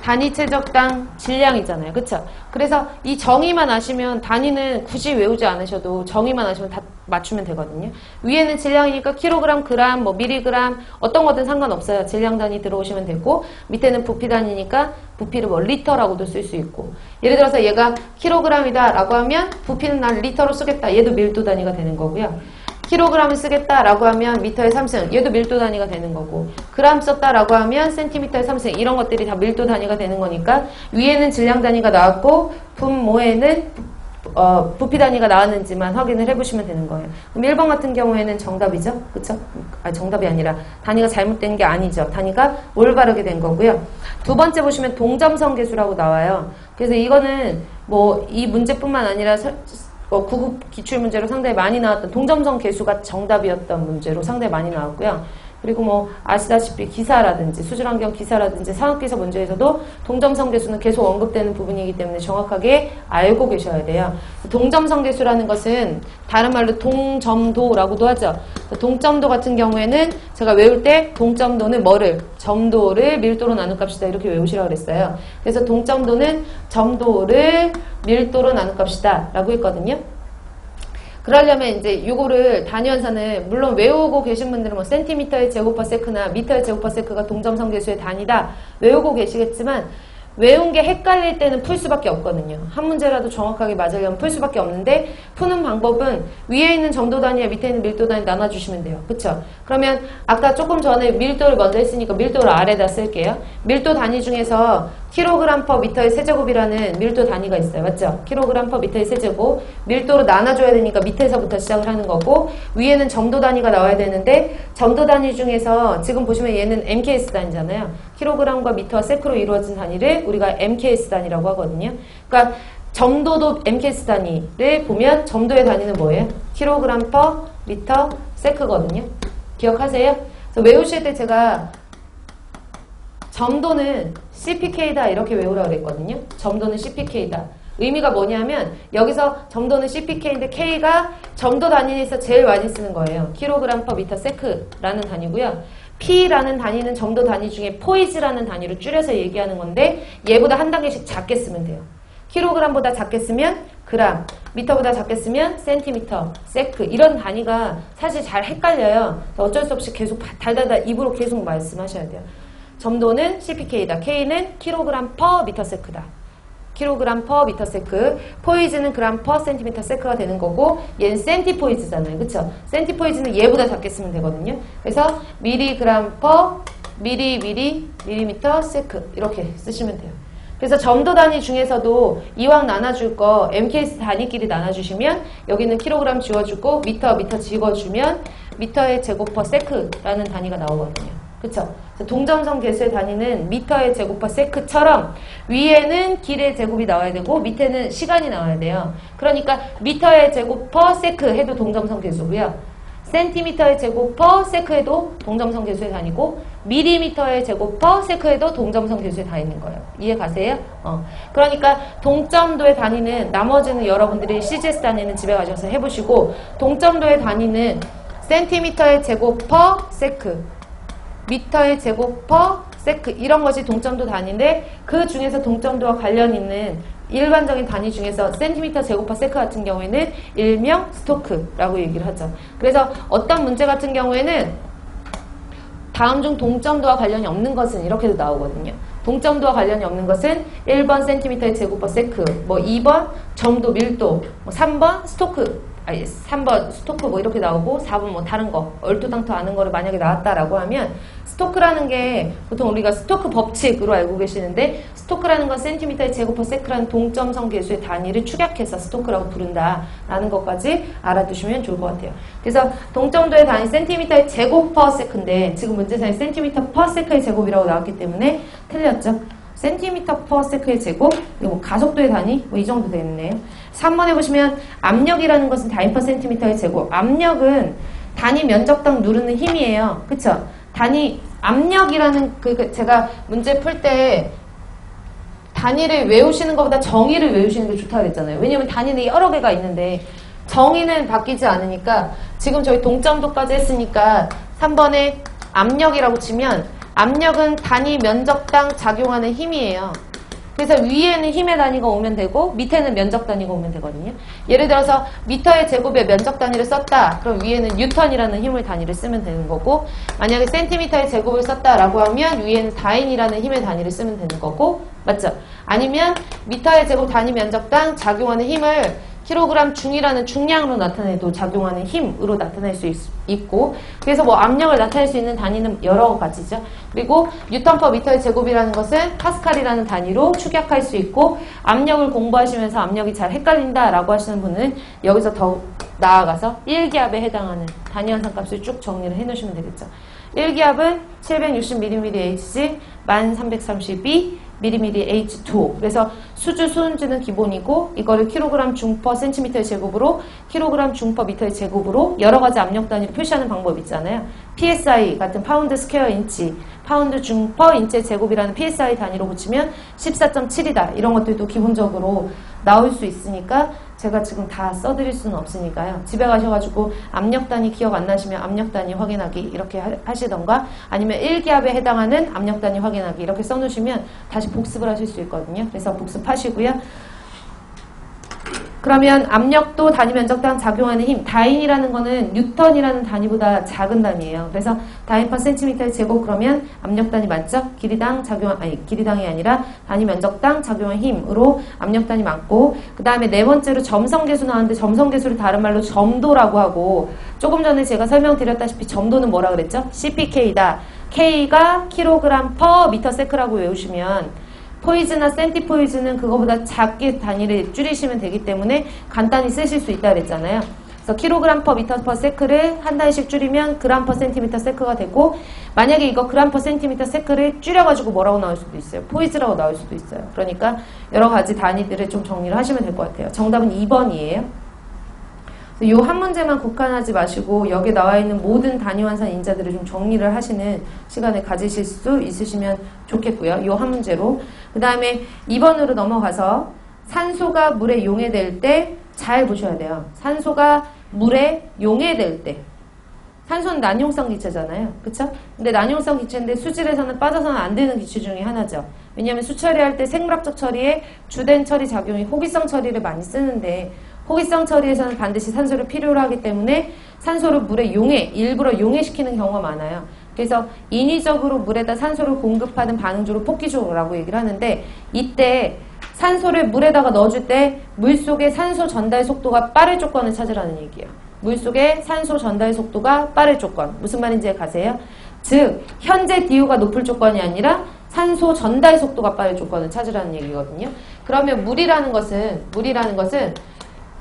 단위 체적당 질량이잖아요. 그쵸? 그래서 이 정의만 아시면 단위는 굳이 외우지 않으셔도 정의만 아시면 다 맞추면 되거든요. 위에는 질량이니까 킬로그램, 그램, 뭐 미리그램 어떤 거든 상관없어요. 질량 단위 들어오시면 되고 밑에는 부피 단위니까 부피를 뭐 리터라고도 쓸 수 있고 예를 들어서 얘가 킬로그램이다 라고 하면 부피는 난 리터로 쓰겠다. 얘도 밀도 단위가 되는 거고요. 킬로그램을 쓰겠다라고 하면 미터의 3승 얘도 밀도 단위가 되는 거고 그램 썼다라고 하면 센티미터의 3승 이런 것들이 다 밀도 단위가 되는 거니까 위에는 질량 단위가 나왔고 분모에는 어, 부피 단위가 나왔는지만 확인을 해보시면 되는 거예요. 그럼 1번 같은 경우에는 정답이죠? 그쵸? 아, 정답이 아니라 단위가 잘못된 게 아니죠. 단위가 올바르게 된 거고요. 두 번째 보시면 동점성 계수라고 나와요. 그래서 이거는 뭐 이 문제뿐만 아니라 서, 어, 구급 기출 문제로 상당히 많이 나왔던 동점성 계수가 정답이었던 문제로 상당히 많이 나왔고요. 그리고 뭐 아시다시피 기사라든지 수질환경 기사라든지 산업기사 문제에서도 동점성계수는 계속 언급되는 부분이기 때문에 정확하게 알고 계셔야 돼요. 동점성계수라는 것은 다른 말로 동점도라고도 하죠. 동점도 같은 경우에는 제가 외울 때 동점도는 뭐를 점도를 밀도로 나눌 값이다 이렇게 외우시라고 그랬어요. 그래서 동점도는 점도를 밀도로 나눈 값이다 라고 했거든요. 그러려면 이제 요거를 단위환산을 물론 외우고 계신 분들은 뭐 센티미터의 제곱 per sec나 미터의 제곱 per sec가 동점성계수의 단위다 외우고 계시겠지만 외운 게 헷갈릴 때는 풀 수밖에 없거든요. 한 문제라도 정확하게 맞으려면 풀 수밖에 없는데 푸는 방법은 위에 있는 점도 단위와 밑에 있는 밀도 단위 나눠주시면 돼요. 그쵸? 그러면 아까 조금 전에 밀도를 먼저 했으니까 밀도를 아래다 쓸게요. 밀도 단위 중에서 킬로그램 per 미터의 세제곱이라는 밀도 단위가 있어요. 맞죠? 킬로그램 per 미터의 세제곱. 밀도로 나눠줘야 되니까 밑에서부터 시작을 하는 거고 위에는 점도 단위가 나와야 되는데 점도 단위 중에서 지금 보시면 얘는 MKS 단위잖아요. 킬로그램과 미터와 sec로 이루어진 단위를 우리가 MKS 단위라고 하거든요. 그러니까 점도도 MKS 단위를 보면 점도의 단위는 뭐예요? 킬로그램 per 미터 sec거든요. 기억하세요? 그래서 외우실 때 제가 점도는 CPK다 이렇게 외우라고 그랬거든요. 점도는 CPK다. 의미가 뭐냐면 여기서 점도는 CPK인데 K가 점도 단위에서 제일 많이 쓰는 거예요. 킬로그램 per 미터 sec라는 단위고요. P라는 단위는 점도 단위 중에 포이즈라는 단위로 줄여서 얘기하는 건데 얘보다 한 단계씩 작게 쓰면 돼요. 킬로그램보다 작게 쓰면 그람, 미터보다 작게 쓰면 센티미터, sec 이런 단위가 사실 잘 헷갈려요. 어쩔 수 없이 계속 달달달 입으로 계속 말씀하셔야 돼요. 점도는 CPK다. K는 킬로그램 per 미터 sec다. 킬로그램 per 미터 sec. 포이즈는 그램 per 센티미터 sec가 되는 거고 얘는 센티 포이즈잖아요. 그쵸? 센티 포이즈는 얘보다 작게 쓰면 되거든요. 그래서 미리 그램 per 미리 미리 미리미터 sec 이렇게 쓰시면 돼요. 그래서 점도 단위 중에서도 이왕 나눠줄 거 MKS 단위끼리 나눠주시면 여기는 킬로그램 지워주고 미터 미터 지워주면 미터의 제곱 per sec라는 단위가 나오거든요. 그쵸? 동점성 계수의 단위는 미터의 제곱 per sec처럼 위에는 길이의 제곱이 나와야 되고 밑에는 시간이 나와야 돼요. 그러니까 미터의 제곱 per sec 해도 동점성 계수고요. 센티미터의 제곱 per sec 해도 동점성 계수의 단위고 미리미터의 제곱 per sec 해도 동점성 계수의 단위인 거예요. 이해 가세요? 어. 그러니까 동점도의 단위는 나머지는 여러분들이 CGS 단위는 집에 가셔서 해보시고 동점도의 단위는 센티미터의 제곱 per sec 미터의 제곱 per sec 이런 것이 동점도 단위인데 그 중에서 동점도와 관련 있는 일반적인 단위 중에서 센티미터 제곱 per sec 같은 경우에는 일명 스토크라고 얘기를 하죠. 그래서 어떤 문제 같은 경우에는 다음 중 동점도와 관련이 없는 것은 이렇게도 나오거든요. 동점도와 관련이 없는 것은 1번 센티미터의 제곱 per sec, 뭐 2번 점도 밀도, 뭐 3번 스토크 아니 3번 스토크 뭐 이렇게 나오고 4번 뭐 다른 거 얼토당토 않은 거를 만약에 나왔다라고 하면 스토크라는 게 보통 우리가 스토크 법칙으로 알고 계시는데 스토크라는 건 센티미터의 제곱 per sec라는 동점성 계수의 단위를 축약해서 스토크라고 부른다라는 것까지 알아두시면 좋을 것 같아요. 그래서 동점도의 단위 센티미터의 제곱 per sec인데 지금 문제상에 센티미터 per sec의 제곱이라고 나왔기 때문에 틀렸죠. 센티미터 per sec의 제곱, 뭐 가속도의 단위, 뭐 이 정도 되겠네요. 3번에 보시면 압력이라는 것은 단위 per 센티미터의 제곱. 압력은 단위 면적당 누르는 힘이에요. 그쵸? 단위, 압력이라는 그, 그 제가 문제 풀 때 단위를 외우시는 것보다 정의를 외우시는 게 좋다고 했잖아요. 왜냐면 단위는 여러 개가 있는데 정의는 바뀌지 않으니까 지금 저희 동점도까지 했으니까 3번에 압력이라고 치면 압력은 단위 면적당 작용하는 힘이에요. 그래서 위에는 힘의 단위가 오면 되고 밑에는 면적 단위가 오면 되거든요. 예를 들어서 미터의 제곱에 면적 단위를 썼다. 그럼 위에는 뉴턴이라는 힘을 단위를 쓰면 되는 거고 만약에 센티미터의 제곱을 썼다라고 하면 위에는 다인이라는 힘의 단위를 쓰면 되는 거고 맞죠? 아니면 미터의 제곱 단위 면적당 작용하는 힘을 킬로그램 중이라는 중량으로 나타내도 작용하는 힘으로 나타낼 수 있, 고 그래서 뭐 압력을 나타낼 수 있는 단위는 여러 가지죠. 그리고 뉴턴 per 미터의 제곱이라는 것은 파스칼이라는 단위로 축약할 수 있고 압력을 공부하시면서 압력이 잘 헷갈린다라고 하시는 분은 여기서 더 나아가서 1기압에 해당하는 단위 환산 값을 쭉 정리를 해 놓으시면 되겠죠. 1기압은 760mm Hg 1332 미리미리 H2. 그래서 수주 수은주는 기본이고 이거를 킬로그램중 per 센티미터의 제곱으로 킬로그램중 per 미터의 제곱으로 여러 가지 압력 단위로 표시하는 방법 있잖아요. PSI 같은 파운드 square 인치, 파운드중 per 인치 제곱이라는 PSI 단위로 붙이면 14.7이다. 이런 것들도 기본적으로 나올 수 있으니까 제가 지금 다 써드릴 수는 없으니까요. 집에 가셔가지고 압력 단위 기억 안 나시면 압력 단위 확인하기 이렇게 하- 하시던가 아니면 1기압에 해당하는 압력 단위 확인하기 이렇게 써놓으시면 다시 복습을 하실 수 있거든요. 그래서 복습하시고요. 그러면 압력도 단위 면적당 작용하는 힘, 다인이라는 거는 뉴턴이라는 단위보다 작은 단위예요. 그래서 다인 per 센티미터 제곱 그러면 압력 단위 맞죠? 길이당 작용 아니 길이당이 아니라 단위 면적당 작용한 힘으로 압력 단위 맞고 그 다음에 네 번째로 점성 계수 나왔는데 점성 계수를 다른 말로 점도라고 하고 조금 전에 제가 설명드렸다시피 점도는 뭐라 그랬죠? CPK다. K가 킬로그램 per 미터 sec라고 외우시면 포이즈나 센티포이즈는 그거보다 작게 단위를 줄이시면 되기 때문에 간단히 쓰실 수 있다 그랬잖아요. 그래서 킬로그램 per 미터 per sec를 한 단위씩 줄이면 그램 per 센티미터 sec가 되고 만약에 이거 그램 per 센티미터 sec를 줄여가지고 뭐라고 나올 수도 있어요. 포이즈라고 나올 수도 있어요. 그러니까 여러 가지 단위들을 좀 정리를 하시면 될 것 같아요. 정답은 2번이에요. 이 한 문제만 국한하지 마시고 여기에 나와 있는 모든 단위환산 인자들을 좀 정리를 하시는 시간을 가지실 수 있으시면 좋겠고요. 이 한 문제로. 그 다음에 2번으로 넘어가서 산소가 물에 용해될 때 잘 보셔야 돼요. 산소가 물에 용해될 때. 산소는 난용성 기체잖아요. 그쵸? 근데 난용성 기체인데 수질에서는 빠져서는 안 되는 기체 중에 하나죠. 왜냐하면 수처리할 때 생물학적 처리에 주된 처리 작용이 호기성 처리를 많이 쓰는데 호기성 처리에서는 반드시 산소를 필요로 하기 때문에 산소를 물에 용해, 일부러 용해시키는 경우가 많아요. 그래서 인위적으로 물에다 산소를 공급하는 반응주로 폭기주라고 얘기를 하는데 이때 산소를 물에다가 넣어줄 때 물 속의 산소 전달 속도가 빠를 조건을 찾으라는 얘기예요. 물 속의 산소 전달 속도가 빠를 조건. 무슨 말인지 가세요? 즉 현재 DO가 높을 조건이 아니라 산소 전달 속도가 빠를 조건을 찾으라는 얘기거든요. 그러면 물이라는 것은 물이라는 것은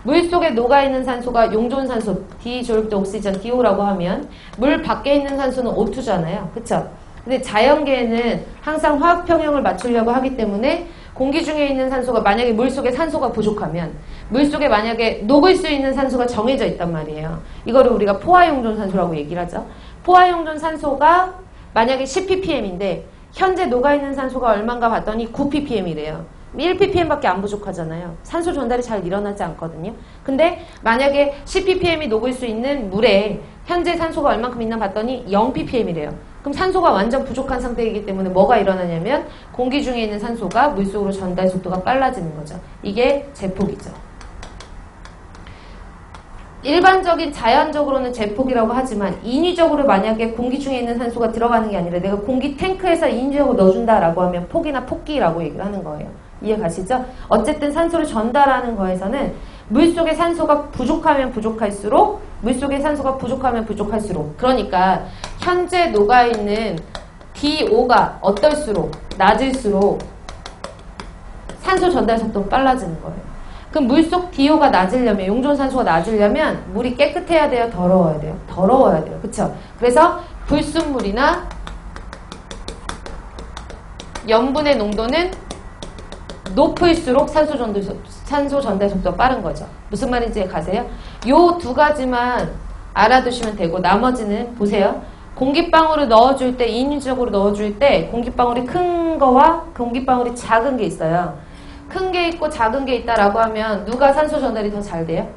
물 속에 녹아 있는 산소가 용존 산소 dissolved oxygen DO라고 하면 물 밖에 있는 산소는 O2잖아요. 그쵸? 근데 자연계에는 항상 화학 평형을 맞추려고 하기 때문에 공기 중에 있는 산소가 만약에 물 속에 산소가 부족하면 물 속에 만약에 녹을 수 있는 산소가 정해져 있단 말이에요. 이거를 우리가 포화용존 산소라고 얘기를 하죠. 포화용존 산소가 만약에 10ppm인데 현재 녹아 있는 산소가 얼마인가 봤더니 9ppm이래요. 1ppm밖에 안 부족하잖아요. 산소 전달이 잘 일어나지 않거든요. 근데 만약에 10ppm이 녹을 수 있는 물에 현재 산소가 얼만큼 있나 봤더니 0ppm이래요. 그럼 산소가 완전 부족한 상태이기 때문에 뭐가 일어나냐면 공기 중에 있는 산소가 물 속으로 전달 속도가 빨라지는 거죠. 이게 제폭이죠. 일반적인 자연적으로는 제폭이라고 하지만 인위적으로 만약에 공기 중에 있는 산소가 들어가는 게 아니라 내가 공기 탱크에서 인위적으로 넣어준다라고 하면 폭이나 폭기라고 얘기를 하는 거예요. 이해 가시죠? 어쨌든 산소를 전달하는 거에서는 물속에 산소가 부족하면 부족할수록 물속에 산소가 부족하면 부족할수록 그러니까 현재 녹아있는 DO가 어떨수록 낮을수록 산소 전달 속도가 빨라지는 거예요. 그럼 물속 DO가 낮으려면 용존 산소가 낮으려면 물이 깨끗해야 돼요, 더러워야 돼요. 더러워야 돼요. 그쵸? 그래서 불순물이나 염분의 농도는 높을수록 산소 전달, 속- 산소 전달 속도가 빠른 거죠. 무슨 말인지 가세요? 요 두 가지만 알아두시면 되고 나머지는 보세요. 공기방울을 넣어줄 때 인위적으로 넣어줄 때 공기방울이 큰 거와 공기방울이 작은 게 있어요. 큰 게 있고 작은 게 있다라고 하면 누가 산소 전달이 더 잘 돼요?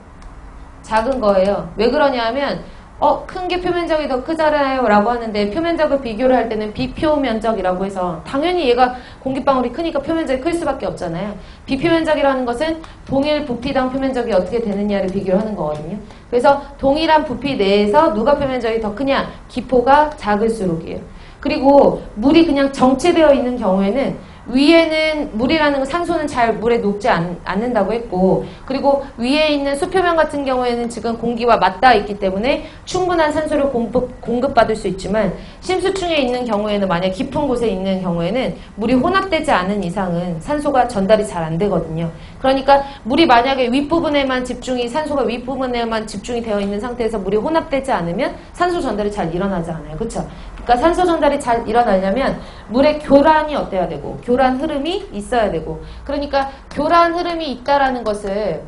작은 거예요. 왜 그러냐면 어, 큰 게 표면적이 더 크잖아요. 라고 하는데 표면적을 비교를 할 때는 비표면적이라고 해서 당연히 얘가 공기방울이 크니까 표면적이 클 수밖에 없잖아요. 비표면적이라는 것은 동일 부피당 표면적이 어떻게 되느냐를 비교를 하는 거거든요. 그래서 동일한 부피 내에서 누가 표면적이 더 크냐? 기포가 작을수록이에요. 그리고 물이 그냥 정체되어 있는 경우에는 위에는 물이라는 건 산소는 잘 물에 녹지 않, 않는다고 했고 그리고 위에 있는 수표면 같은 경우에는 지금 공기와 맞닿아 있기 때문에 충분한 산소를 공급, 공급받을 수 있지만 심수층에 있는 경우에는 만약 깊은 곳에 있는 경우에는 물이 혼합되지 않은 이상은 산소가 전달이 잘 안 되거든요. 그러니까 물이 만약에 윗부분에만 집중이 산소가 윗부분에만 집중이 되어 있는 상태에서 물이 혼합되지 않으면 산소 전달이 잘 일어나지 않아요. 그렇죠? 그러니까 산소 전달이 잘 일어나려면 물의 교란이 어때야 되고 교란 흐름이 있어야 되고 그러니까 교란 흐름이 있다라는 것을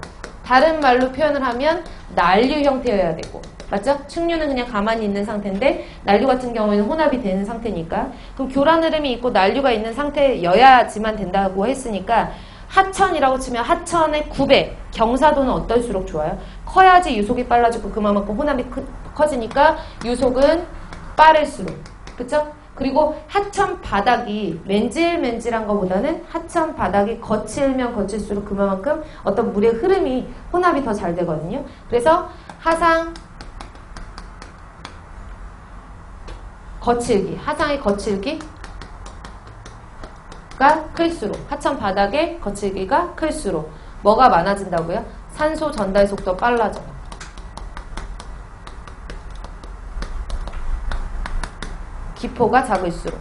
다른 말로 표현을 하면 난류 형태여야 되고 맞죠? 측류는 그냥 가만히 있는 상태인데 난류 같은 경우에는 혼합이 되는 상태니까 그럼 교란 흐름이 있고 난류가 있는 상태여야지만 된다고 했으니까 하천이라고 치면 하천의 9배 경사도는 어떨수록 좋아요? 커야지 유속이 빨라지고 그만큼 혼합이 크, 커지니까 유속은 빠를수록 그쵸? 그리고 하천 바닥이 맨질맨질한 것보다는 하천 바닥이 거칠면 거칠수록 그만큼 어떤 물의 흐름이 혼합이 더 잘 되거든요. 그래서 하상 거칠기, 하상의 거칠기가 클수록 하천 바닥의 거칠기가 클수록 뭐가 많아진다고요? 산소 전달 속도 빨라져요. 기포가 작을수록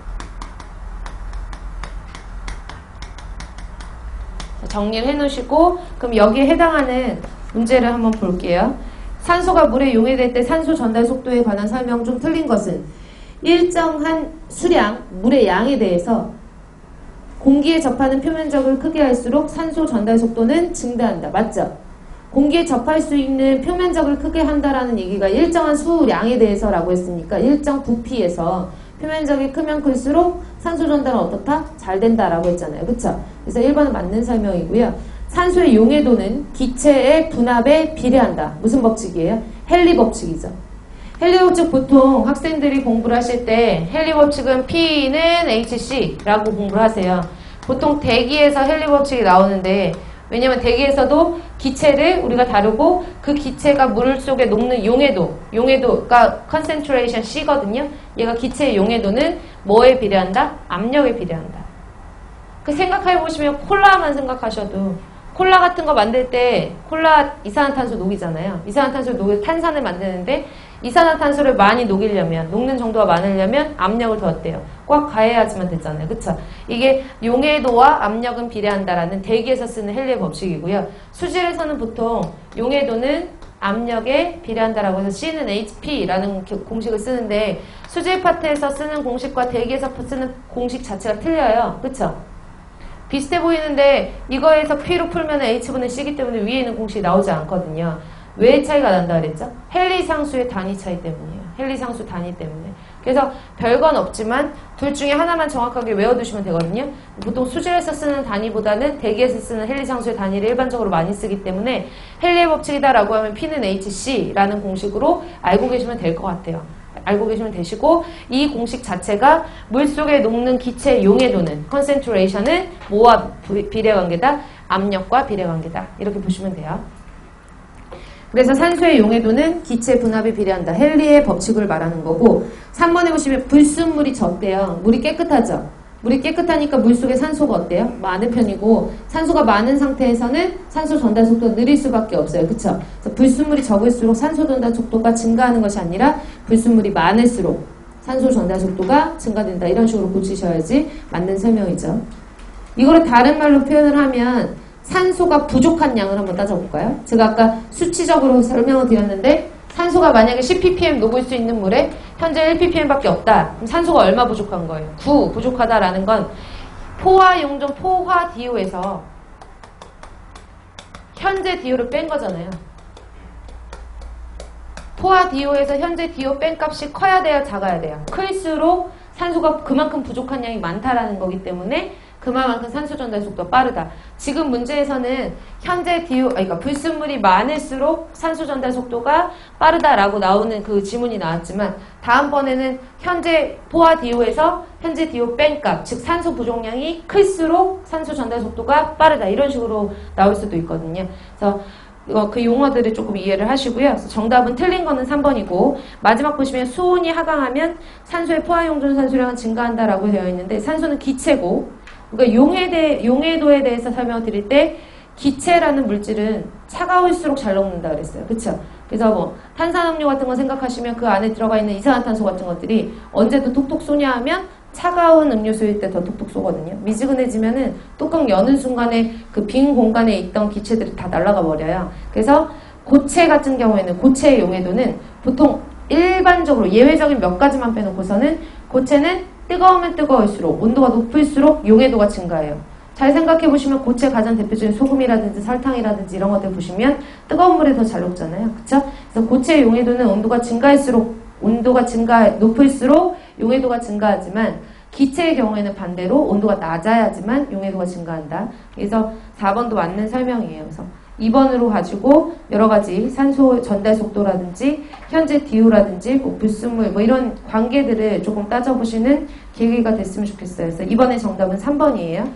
정리를 해 놓으시고 그럼 여기에 해당하는 문제를 한번 볼게요. 산소가 물에 용해될 때 산소 전달 속도에 관한 설명 중 틀린 것은 일정한 수량 물의 양에 대해서 공기에 접하는 표면적을 크게 할수록 산소 전달 속도는 증가한다. 맞죠? 공기에 접할 수 있는 표면적을 크게 한다라는 얘기가 일정한 수량에 대해서라고 했으니까 일정 부피에서 표면적이 크면 클수록 산소 전달은 어떻다? 잘 된다라고 했잖아요. 그쵸? 그래서 1번은 맞는 설명이고요. 산소의 용해도는 기체의 분압에 비례한다. 무슨 법칙이에요? 헨리 법칙이죠. 헨리 법칙 보통 학생들이 공부를 하실 때 헨리 법칙은 P는 HC라고 공부를 하세요. 보통 대기에서 헨리 법칙이 나오는데 왜냐면 대기에서도 기체를 우리가 다루고 그 기체가 물 속에 녹는 용해도, 용해도가 concentration C거든요. 얘가 기체의 용해도는 뭐에 비례한다? 압력에 비례한다. 그 생각해 보시면 콜라만 생각하셔도 콜라 같은 거 만들 때 콜라 이산화탄소 녹이잖아요. 이산화탄소 녹여 탄산을 만드는데 이산화탄소를 많이 녹이려면 녹는 정도가 많으려면 압력을 더 어때요? 꽉 가해야지만 됐잖아요. 그쵸? 이게 용해도와 압력은 비례한다라는 대기에서 쓰는 헨리의 법칙이고요. 수질에서는 보통 용해도는 압력에 비례한다라고 해서 C는 HP라는 공식을 쓰는데 수질 파트에서 쓰는 공식과 대기에서 쓰는 공식 자체가 틀려요. 그쵸? 비슷해 보이는데 이거에서 P로 풀면 H분의 C이기 때문에 위에 있는 공식이 나오지 않거든요. 왜 차이가 난다 그랬죠? 헨리 상수의 단위 차이 때문이에요. 헨리 상수 단위 때문에. 그래서 별건 없지만 둘 중에 하나만 정확하게 외워두시면 되거든요. 보통 수질에서 쓰는 단위보다는 대기에서 쓰는 헨리 상수의 단위를 일반적으로 많이 쓰기 때문에 헨리의 법칙이다라고 하면 P는 HC라는 공식으로 알고 계시면 될 것 같아요. 알고 계시면 되시고 이 공식 자체가 물속에 녹는 기체 용해 도는 concentration은 뭐와 비례 관계다? 압력과 비례 관계다. 이렇게 보시면 돼요. 그래서 산소의 용해도는 기체 분압에 비례한다. 헨리의 법칙을 말하는 거고 3번에 보시면 불순물이 젖대요. 물이 깨끗하죠. 물이 깨끗하니까 물속에 산소가 어때요? 많은 편이고 산소가 많은 상태에서는 산소 전달 속도가 느릴 수밖에 없어요. 그쵸? 불순물이 적을수록 산소 전달 속도가 증가하는 것이 아니라 불순물이 많을수록 산소 전달 속도가 증가된다. 이런 식으로 고치셔야지 맞는 설명이죠. 이거를 다른 말로 표현을 하면 산소가 부족한 양을 한번 따져볼까요? 제가 아까 수치적으로 설명을 드렸는데 산소가 만약에 10ppm 녹을 수 있는 물에 현재 1ppm밖에 없다. 그럼 산소가 얼마 부족한 거예요? 9 부족하다라는 건 포화 용존 포화 DO에서 현재 DO를 뺀 거잖아요. 포화 DO에서 현재 DO 뺀 값이 커야 돼요? 작아야 돼요? 클수록 산소가 그만큼 부족한 양이 많다라는 거기 때문에 그만큼 산소 전달 속도가 빠르다. 지금 문제에서는 현재 DO, 그러니까 불순물이 많을수록 산소 전달 속도가 빠르다라고 나오는 그 지문이 나왔지만 다음번에는 현재 포화 DO에서 현재 DO 뺀값, 즉 산소 부족량이 클수록 산소 전달 속도가 빠르다. 이런 식으로 나올 수도 있거든요. 그래서 그 용어들을 조금 이해를 하시고요. 정답은 틀린 거는 3번이고 마지막 보시면 수온이 하강하면 산소의 포화 용존 산소량은 증가한다라고 되어 있는데 산소는 기체고 그러니까 용해대, 용해도에 대해서 설명을 드릴 때 기체라는 물질은 차가울수록 잘 녹는다 그랬어요. 그쵸? 그래서 뭐 탄산음료 같은 거 생각하시면 그 안에 들어가 있는 이산화탄소 같은 것들이 언제 또 톡톡 쏘냐 하면 차가운 음료수일 때 더 톡톡 쏘거든요. 미지근해지면은 뚜껑 여는 순간에 그 빈 공간에 있던 기체들이 다 날아가 버려요. 그래서 고체 같은 경우에는 고체의 용해도는 보통 일반적으로 예외적인 몇 가지만 빼놓고서는 고체는 뜨거우면 뜨거울수록 온도가 높을수록 용해도가 증가해요. 잘 생각해 보시면 고체 가장 대표적인 소금이라든지 설탕이라든지 이런 것들 보시면 뜨거운 물에 더 잘 녹잖아요. 그쵸? 그래서 고체의 용해도는 온도가 증가할수록 온도가 증가 높을수록 용해도가 증가하지만 기체의 경우에는 반대로 온도가 낮아야지만 용해도가 증가한다. 그래서 4번도 맞는 설명이에요. 그래서 2번으로 가지고 여러 가지 산소 전달 속도라든지 현재 DO라든지 뭐 불순물 뭐 이런 관계들을 조금 따져보시는 계기가 됐으면 좋겠어요. 그래서 이번에 정답은 3번이에요.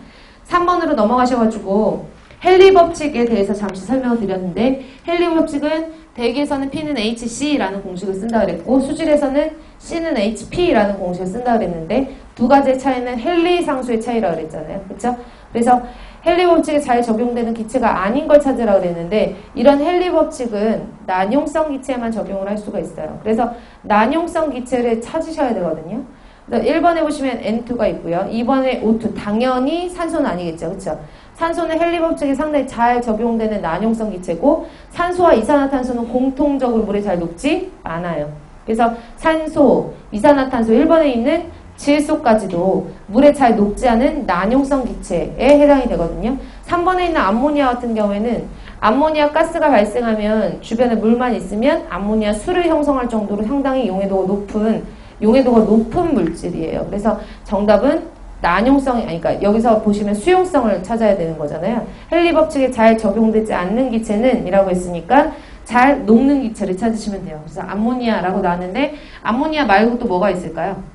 3번으로 넘어가셔가지고 헨리 법칙에 대해서 잠시 설명을 드렸는데 헨리 법칙은 대기에서는 P는 HC라는 공식을 쓴다 그랬고 수질에서는 C는 HP라는 공식을 쓴다 그랬는데 두 가지의 차이는 헨리 상수의 차이라 그랬잖아요. 그렇죠? 그래서 헨리 법칙에 잘 적용되는 기체가 아닌 걸 찾으라 그랬는데 이런 헨리 법칙은 난용성 기체에만 적용을 할 수가 있어요. 그래서 난용성 기체를 찾으셔야 되거든요. 1번에 보시면 N2가 있고요. 2번에 O2 당연히 산소는 아니겠죠. 그렇죠? 산소는 헨리 법칙이 상당히 잘 적용되는 난용성 기체고 산소와 이산화탄소는 공통적으로 물에 잘 녹지 않아요. 그래서 산소, 이산화탄소 1번에 있는 질소까지도 물에 잘 녹지 않은 난용성 기체에 해당이 되거든요. 3번에 있는 암모니아 같은 경우에는 암모니아 가스가 발생하면 주변에 물만 있으면 암모니아 수를 형성할 정도로 상당히 용해도가 높은 용해도가 높은 물질이에요. 그래서 정답은 난용성이 아니 그러니까 여기서 보시면 수용성을 찾아야 되는 거잖아요. 헨리 법칙에 잘 적용되지 않는 기체는 이라고 했으니까 잘 녹는 기체를 찾으시면 돼요. 그래서 암모니아라고 나왔는데 암모니아 말고 또 뭐가 있을까요?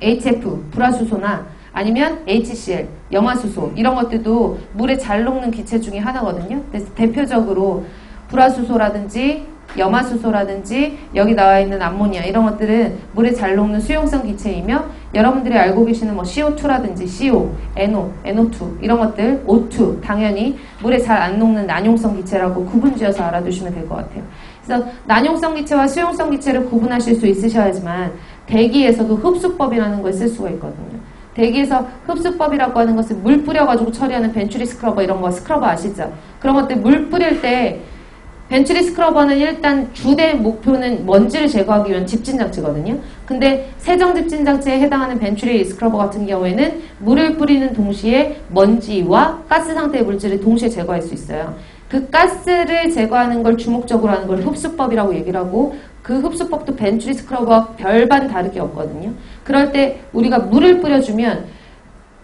HF, 불화수소나 아니면 HCl, 염화수소 이런 것들도 물에 잘 녹는 기체 중에 하나거든요. 그래서 대표적으로 불화수소라든지 염화수소라든지 여기 나와 있는 암모니아 이런 것들은 물에 잘 녹는 수용성 기체이며 여러분들이 알고 계시는 뭐 CO2라든지 CO, NO, NO2 이런 것들 O2 당연히 물에 잘 안 녹는 난용성 기체라고 구분지어서 알아두시면 될 것 같아요. 그래서 난용성 기체와 수용성 기체를 구분하실 수 있으셔야지만 대기에서도 흡수법이라는 걸 쓸 수가 있거든요. 대기에서 흡수법이라고 하는 것은 물 뿌려가지고 처리하는 venturi scrubber 이런 거 scrubber 아시죠? 그런 것들 물 뿌릴 때 venturi scrubber는 일단 주된 목표는 먼지를 제거하기 위한 집진장치거든요. 근데 세정 집진장치에 해당하는 venturi scrubber 같은 경우에는 물을 뿌리는 동시에 먼지와 가스 상태의 물질을 동시에 제거할 수 있어요. 그 가스를 제거하는 걸 주목적으로 하는 걸 흡수법이라고 얘기를 하고 그 흡수법도 venturi scrubber와 별반 다르게 없거든요. 그럴 때 우리가 물을 뿌려주면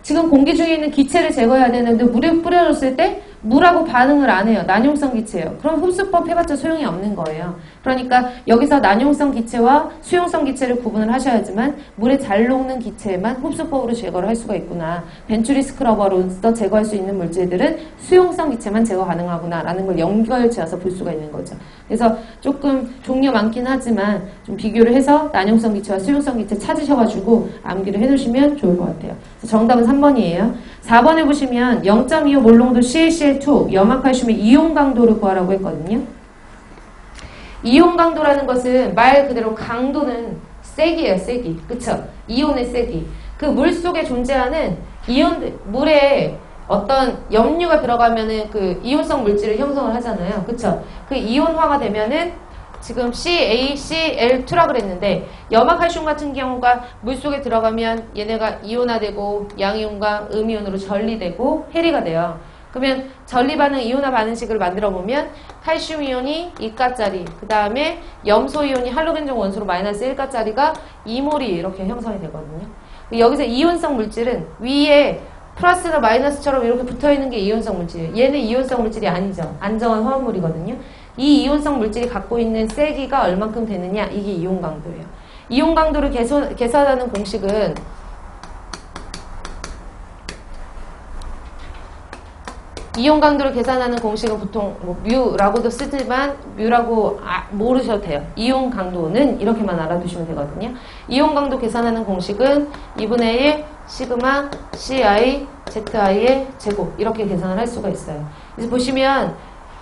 지금 공기 중에 있는 기체를 제거해야 되는데 물을 뿌려줬을 때 물하고 반응을 안 해요. 난용성 기체예요. 그럼 흡수법 해봤자 소용이 없는 거예요. 그러니까 여기서 난용성 기체와 수용성 기체를 구분을 하셔야지만 물에 잘 녹는 기체에만 흡수법으로 제거를 할 수가 있구나. 벤츄리 스크러버로서 제거할 수 있는 물질들은 수용성 기체만 제거 가능하구나 라는 걸 연결지어서 볼 수가 있는 거죠. 그래서 조금 종류 많긴 하지만 좀 비교를 해서 난용성 기체와 수용성 기체 찾으셔가지고 암기를 해놓으시면 좋을 것 같아요. 정답은 3번이에요. 4번에 보시면 0.25 몰롱도 CaCl2 염화칼슘의 이온 강도를 구하라고 했거든요. 이온 강도라는 것은 말 그대로 강도는 세기예요, 세기. 그쵸? 이온의 세기. 그 물 속에 존재하는 이온, 물에 어떤 염류가 들어가면은 그 이온성 물질을 형성을 하잖아요. 그쵸? 그 이온화가 되면은 지금 CaCl2라 그랬는데 염화칼슘 같은 경우가 물속에 들어가면 얘네가 이온화되고 양이온과 음이온으로 전리되고 해리가 돼요. 그러면 전리 반응, 이온화 반응식을 만들어 보면 칼슘 이온이 2가짜리, 그 다음에 염소 이온이 할로겐종 원소로 마이너스 1가짜리가 2몰이 이렇게 형성이 되거든요. 여기서 이온성 물질은 위에 플러스나 마이너스처럼 이렇게 붙어 있는 게 이온성 물질이에요. 얘는 이온성 물질이 아니죠. 안정한 화합물이거든요. 이 이온성 물질이 갖고 있는 세기가 얼만큼 되느냐 이게 이온 강도예요. 이온 강도를 계산, 계산하는 공식은 이온 강도를 계산하는 공식은 보통 뭐 뮤라고도 쓰지만 뮤라고 아, 모르셔도 돼요. 이온 강도는 이렇게만 알아두시면 되거든요. 이온 강도 계산하는 공식은 2분의 1 시그마 CI ZI의 제곱 이렇게 계산을 할 수가 있어요. 그래서 보시면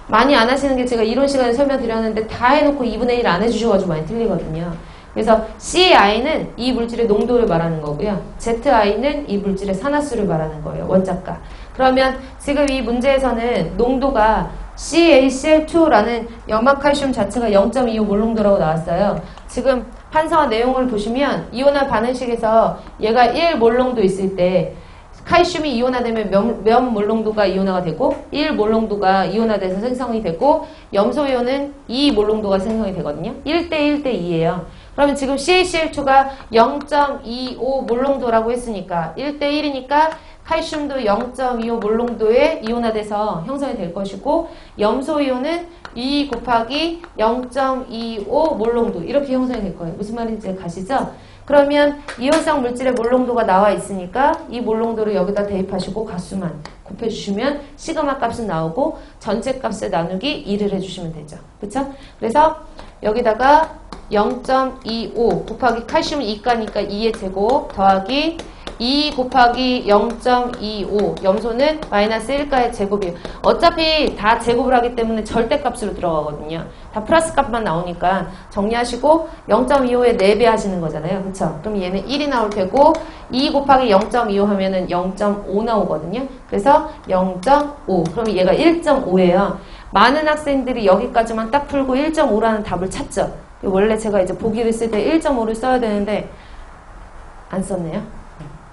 많이 안 하시는 게 제가 이론 시간에 설명드렸는데 다 해놓고 2분의 1 안 해주셔가지고 많이 틀리거든요. 그래서 CI는 이 물질의 농도를 말하는 거고요. ZI는 이 물질의 산화수를 말하는 거예요. 원자가. 그러면 지금 이 문제에서는 농도가 CaCl2라는 염화칼슘 자체가 0.25 몰농도라고 나왔어요. 지금 판서와 내용을 보시면 이온화 반응식에서 얘가 1 몰농도 있을 때 칼슘이 이온화되면 몇, 몇 몰롱도가 이온화가 되고 1 몰롱도가 이온화돼서 생성이 되고 염소이온은 2 몰롱도가 생성이 되거든요. 1대 1대 2예요. 그러면 지금 CaCl2가 0.25 몰롱도라고 했으니까 1대 1이니까 칼슘도 0.25 몰롱도에 이온화돼서 형성이 될 것이고 염소 이온은 2 곱하기 0.25 몰롱도 이렇게 형성이 될 거예요. 무슨 말인지 가시죠? 그러면 이온성 물질의 몰롱도가 나와 있으니까 이 몰롱도를 여기다 대입하시고 가수만 곱해주시면 시그마 값은 나오고 전체 값에 나누기 2를 해주시면 되죠. 그쵸? 그래서 여기다가 0.25 곱하기 칼슘은 2가니까 2의 제곱 더하기 2 곱하기 0.25 염소는 마이너스 1가의 제곱이에요. 어차피 다 제곱을 하기 때문에 절대값으로 들어가거든요. 다 플러스 값만 나오니까 정리하시고 0.25에 4배 하시는 거잖아요. 그쵸? 그럼 얘는 1이 나올 테고 2 곱하기 0.25 하면은 0.5 나오거든요. 그래서 0.5 그럼 얘가 1.5예요. 많은 학생들이 여기까지만 딱 풀고 1.5라는 답을 찾죠. 원래 제가 이제 보기를 쓸 때 1.5를 써야 되는데 안 썼네요.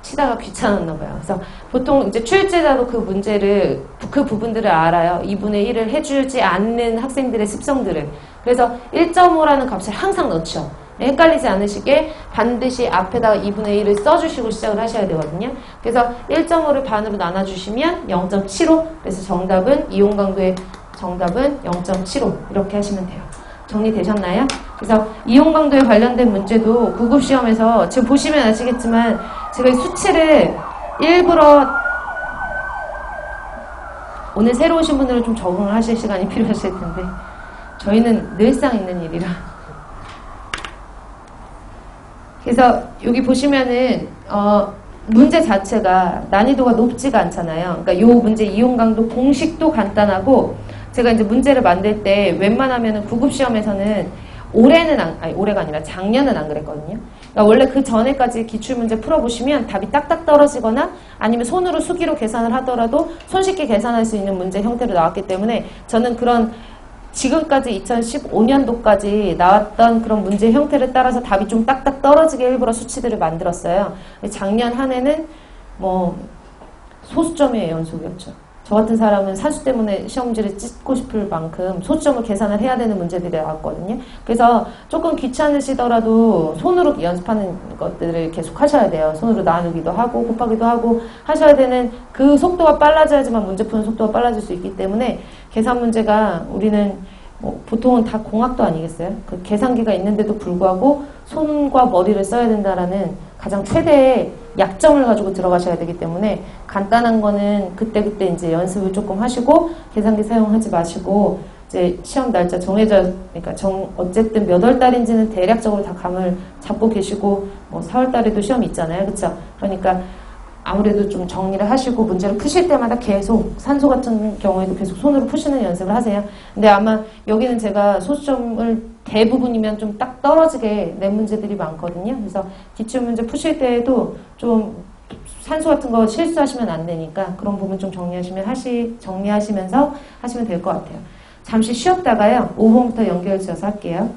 치다가 귀찮았나 봐요. 그래서 보통 이제 출제자도 그 문제를 그 부분들을 알아요. 2분의 1을 해주지 않는 학생들의 습성들을. 그래서 1.5라는 값을 항상 넣죠. 헷갈리지 않으시게 반드시 앞에다가 2분의 1을 써주시고 시작을 하셔야 되거든요. 그래서 1.5를 반으로 나눠주시면 0.75. 그래서 정답은 이온 강도의 정답은 0.75 이렇게 하시면 돼요. 정리되셨나요? 그래서 이온 강도에 관련된 문제도 구급 시험에서 지금 보시면 아시겠지만 제가 이 수치를 일부러 오늘 새로 오신 분들은 좀 적응을 하실 시간이 <laughs> 필요하실 텐데 저희는 늘상 있는 일이라 그래서 여기 보시면은 어, 문제 자체가 난이도가 높지가 않잖아요. 그러니까 이 문제 이용 강도 공식도 간단하고 제가 이제 문제를 만들 때 웬만하면은 구급 시험에서는 올해는 안, 아니 올해가 아니라 작년은 안 그랬거든요. 그러니까 원래 그 전에까지 기출문제 풀어보시면 답이 딱딱 떨어지거나 아니면 손으로 수기로 계산을 하더라도 손쉽게 계산할 수 있는 문제 형태로 나왔기 때문에 저는 그런 지금까지 2015년도까지 나왔던 그런 문제 형태를 따라서 답이 좀 딱딱 떨어지게 일부러 수치들을 만들었어요. 작년 한 해는 뭐 소수점의 연속이었죠. 저 같은 사람은 산수 때문에 시험 문제를 찍고 싶을 만큼 소점을 계산을 해야 되는 문제들이 나왔거든요. 그래서 조금 귀찮으시더라도 손으로 연습하는 것들을 계속 하셔야 돼요. 손으로 나누기도 하고 곱하기도 하고 하셔야 되는 그 속도가 빨라져야지만 문제 푸는 속도가 빨라질 수 있기 때문에 계산 문제가 우리는 뭐 보통은 다 공학도 아니겠어요? 그 계산기가 있는데도 불구하고 손과 머리를 써야 된다라는 가장 최대의 약점을 가지고 들어가셔야 되기 때문에 간단한 거는 그때그때 이제 연습을 조금 하시고 계산기 사용하지 마시고 이제 시험 날짜 정해져 그러니까 정 어쨌든 몇 월 달인지는 대략적으로 다 감을 잡고 계시고 뭐 4월 달에도 시험 있잖아요. 그렇죠? 그러니까 아무래도 좀 정리를 하시고 문제를 푸실 때마다 계속 산소 같은 경우에도 계속 손으로 푸시는 연습을 하세요. 근데 아마 여기는 제가 소수점을 대부분이면 좀 딱 떨어지게 낸 문제들이 많거든요. 그래서 기출 문제 푸실 때에도 좀 산소 같은 거 실수하시면 안 되니까 그런 부분 좀 정리하시면 하시 정리하시면서 하시면 될 것 같아요. 잠시 쉬었다가요. 5분부터 연결 지어서 할게요.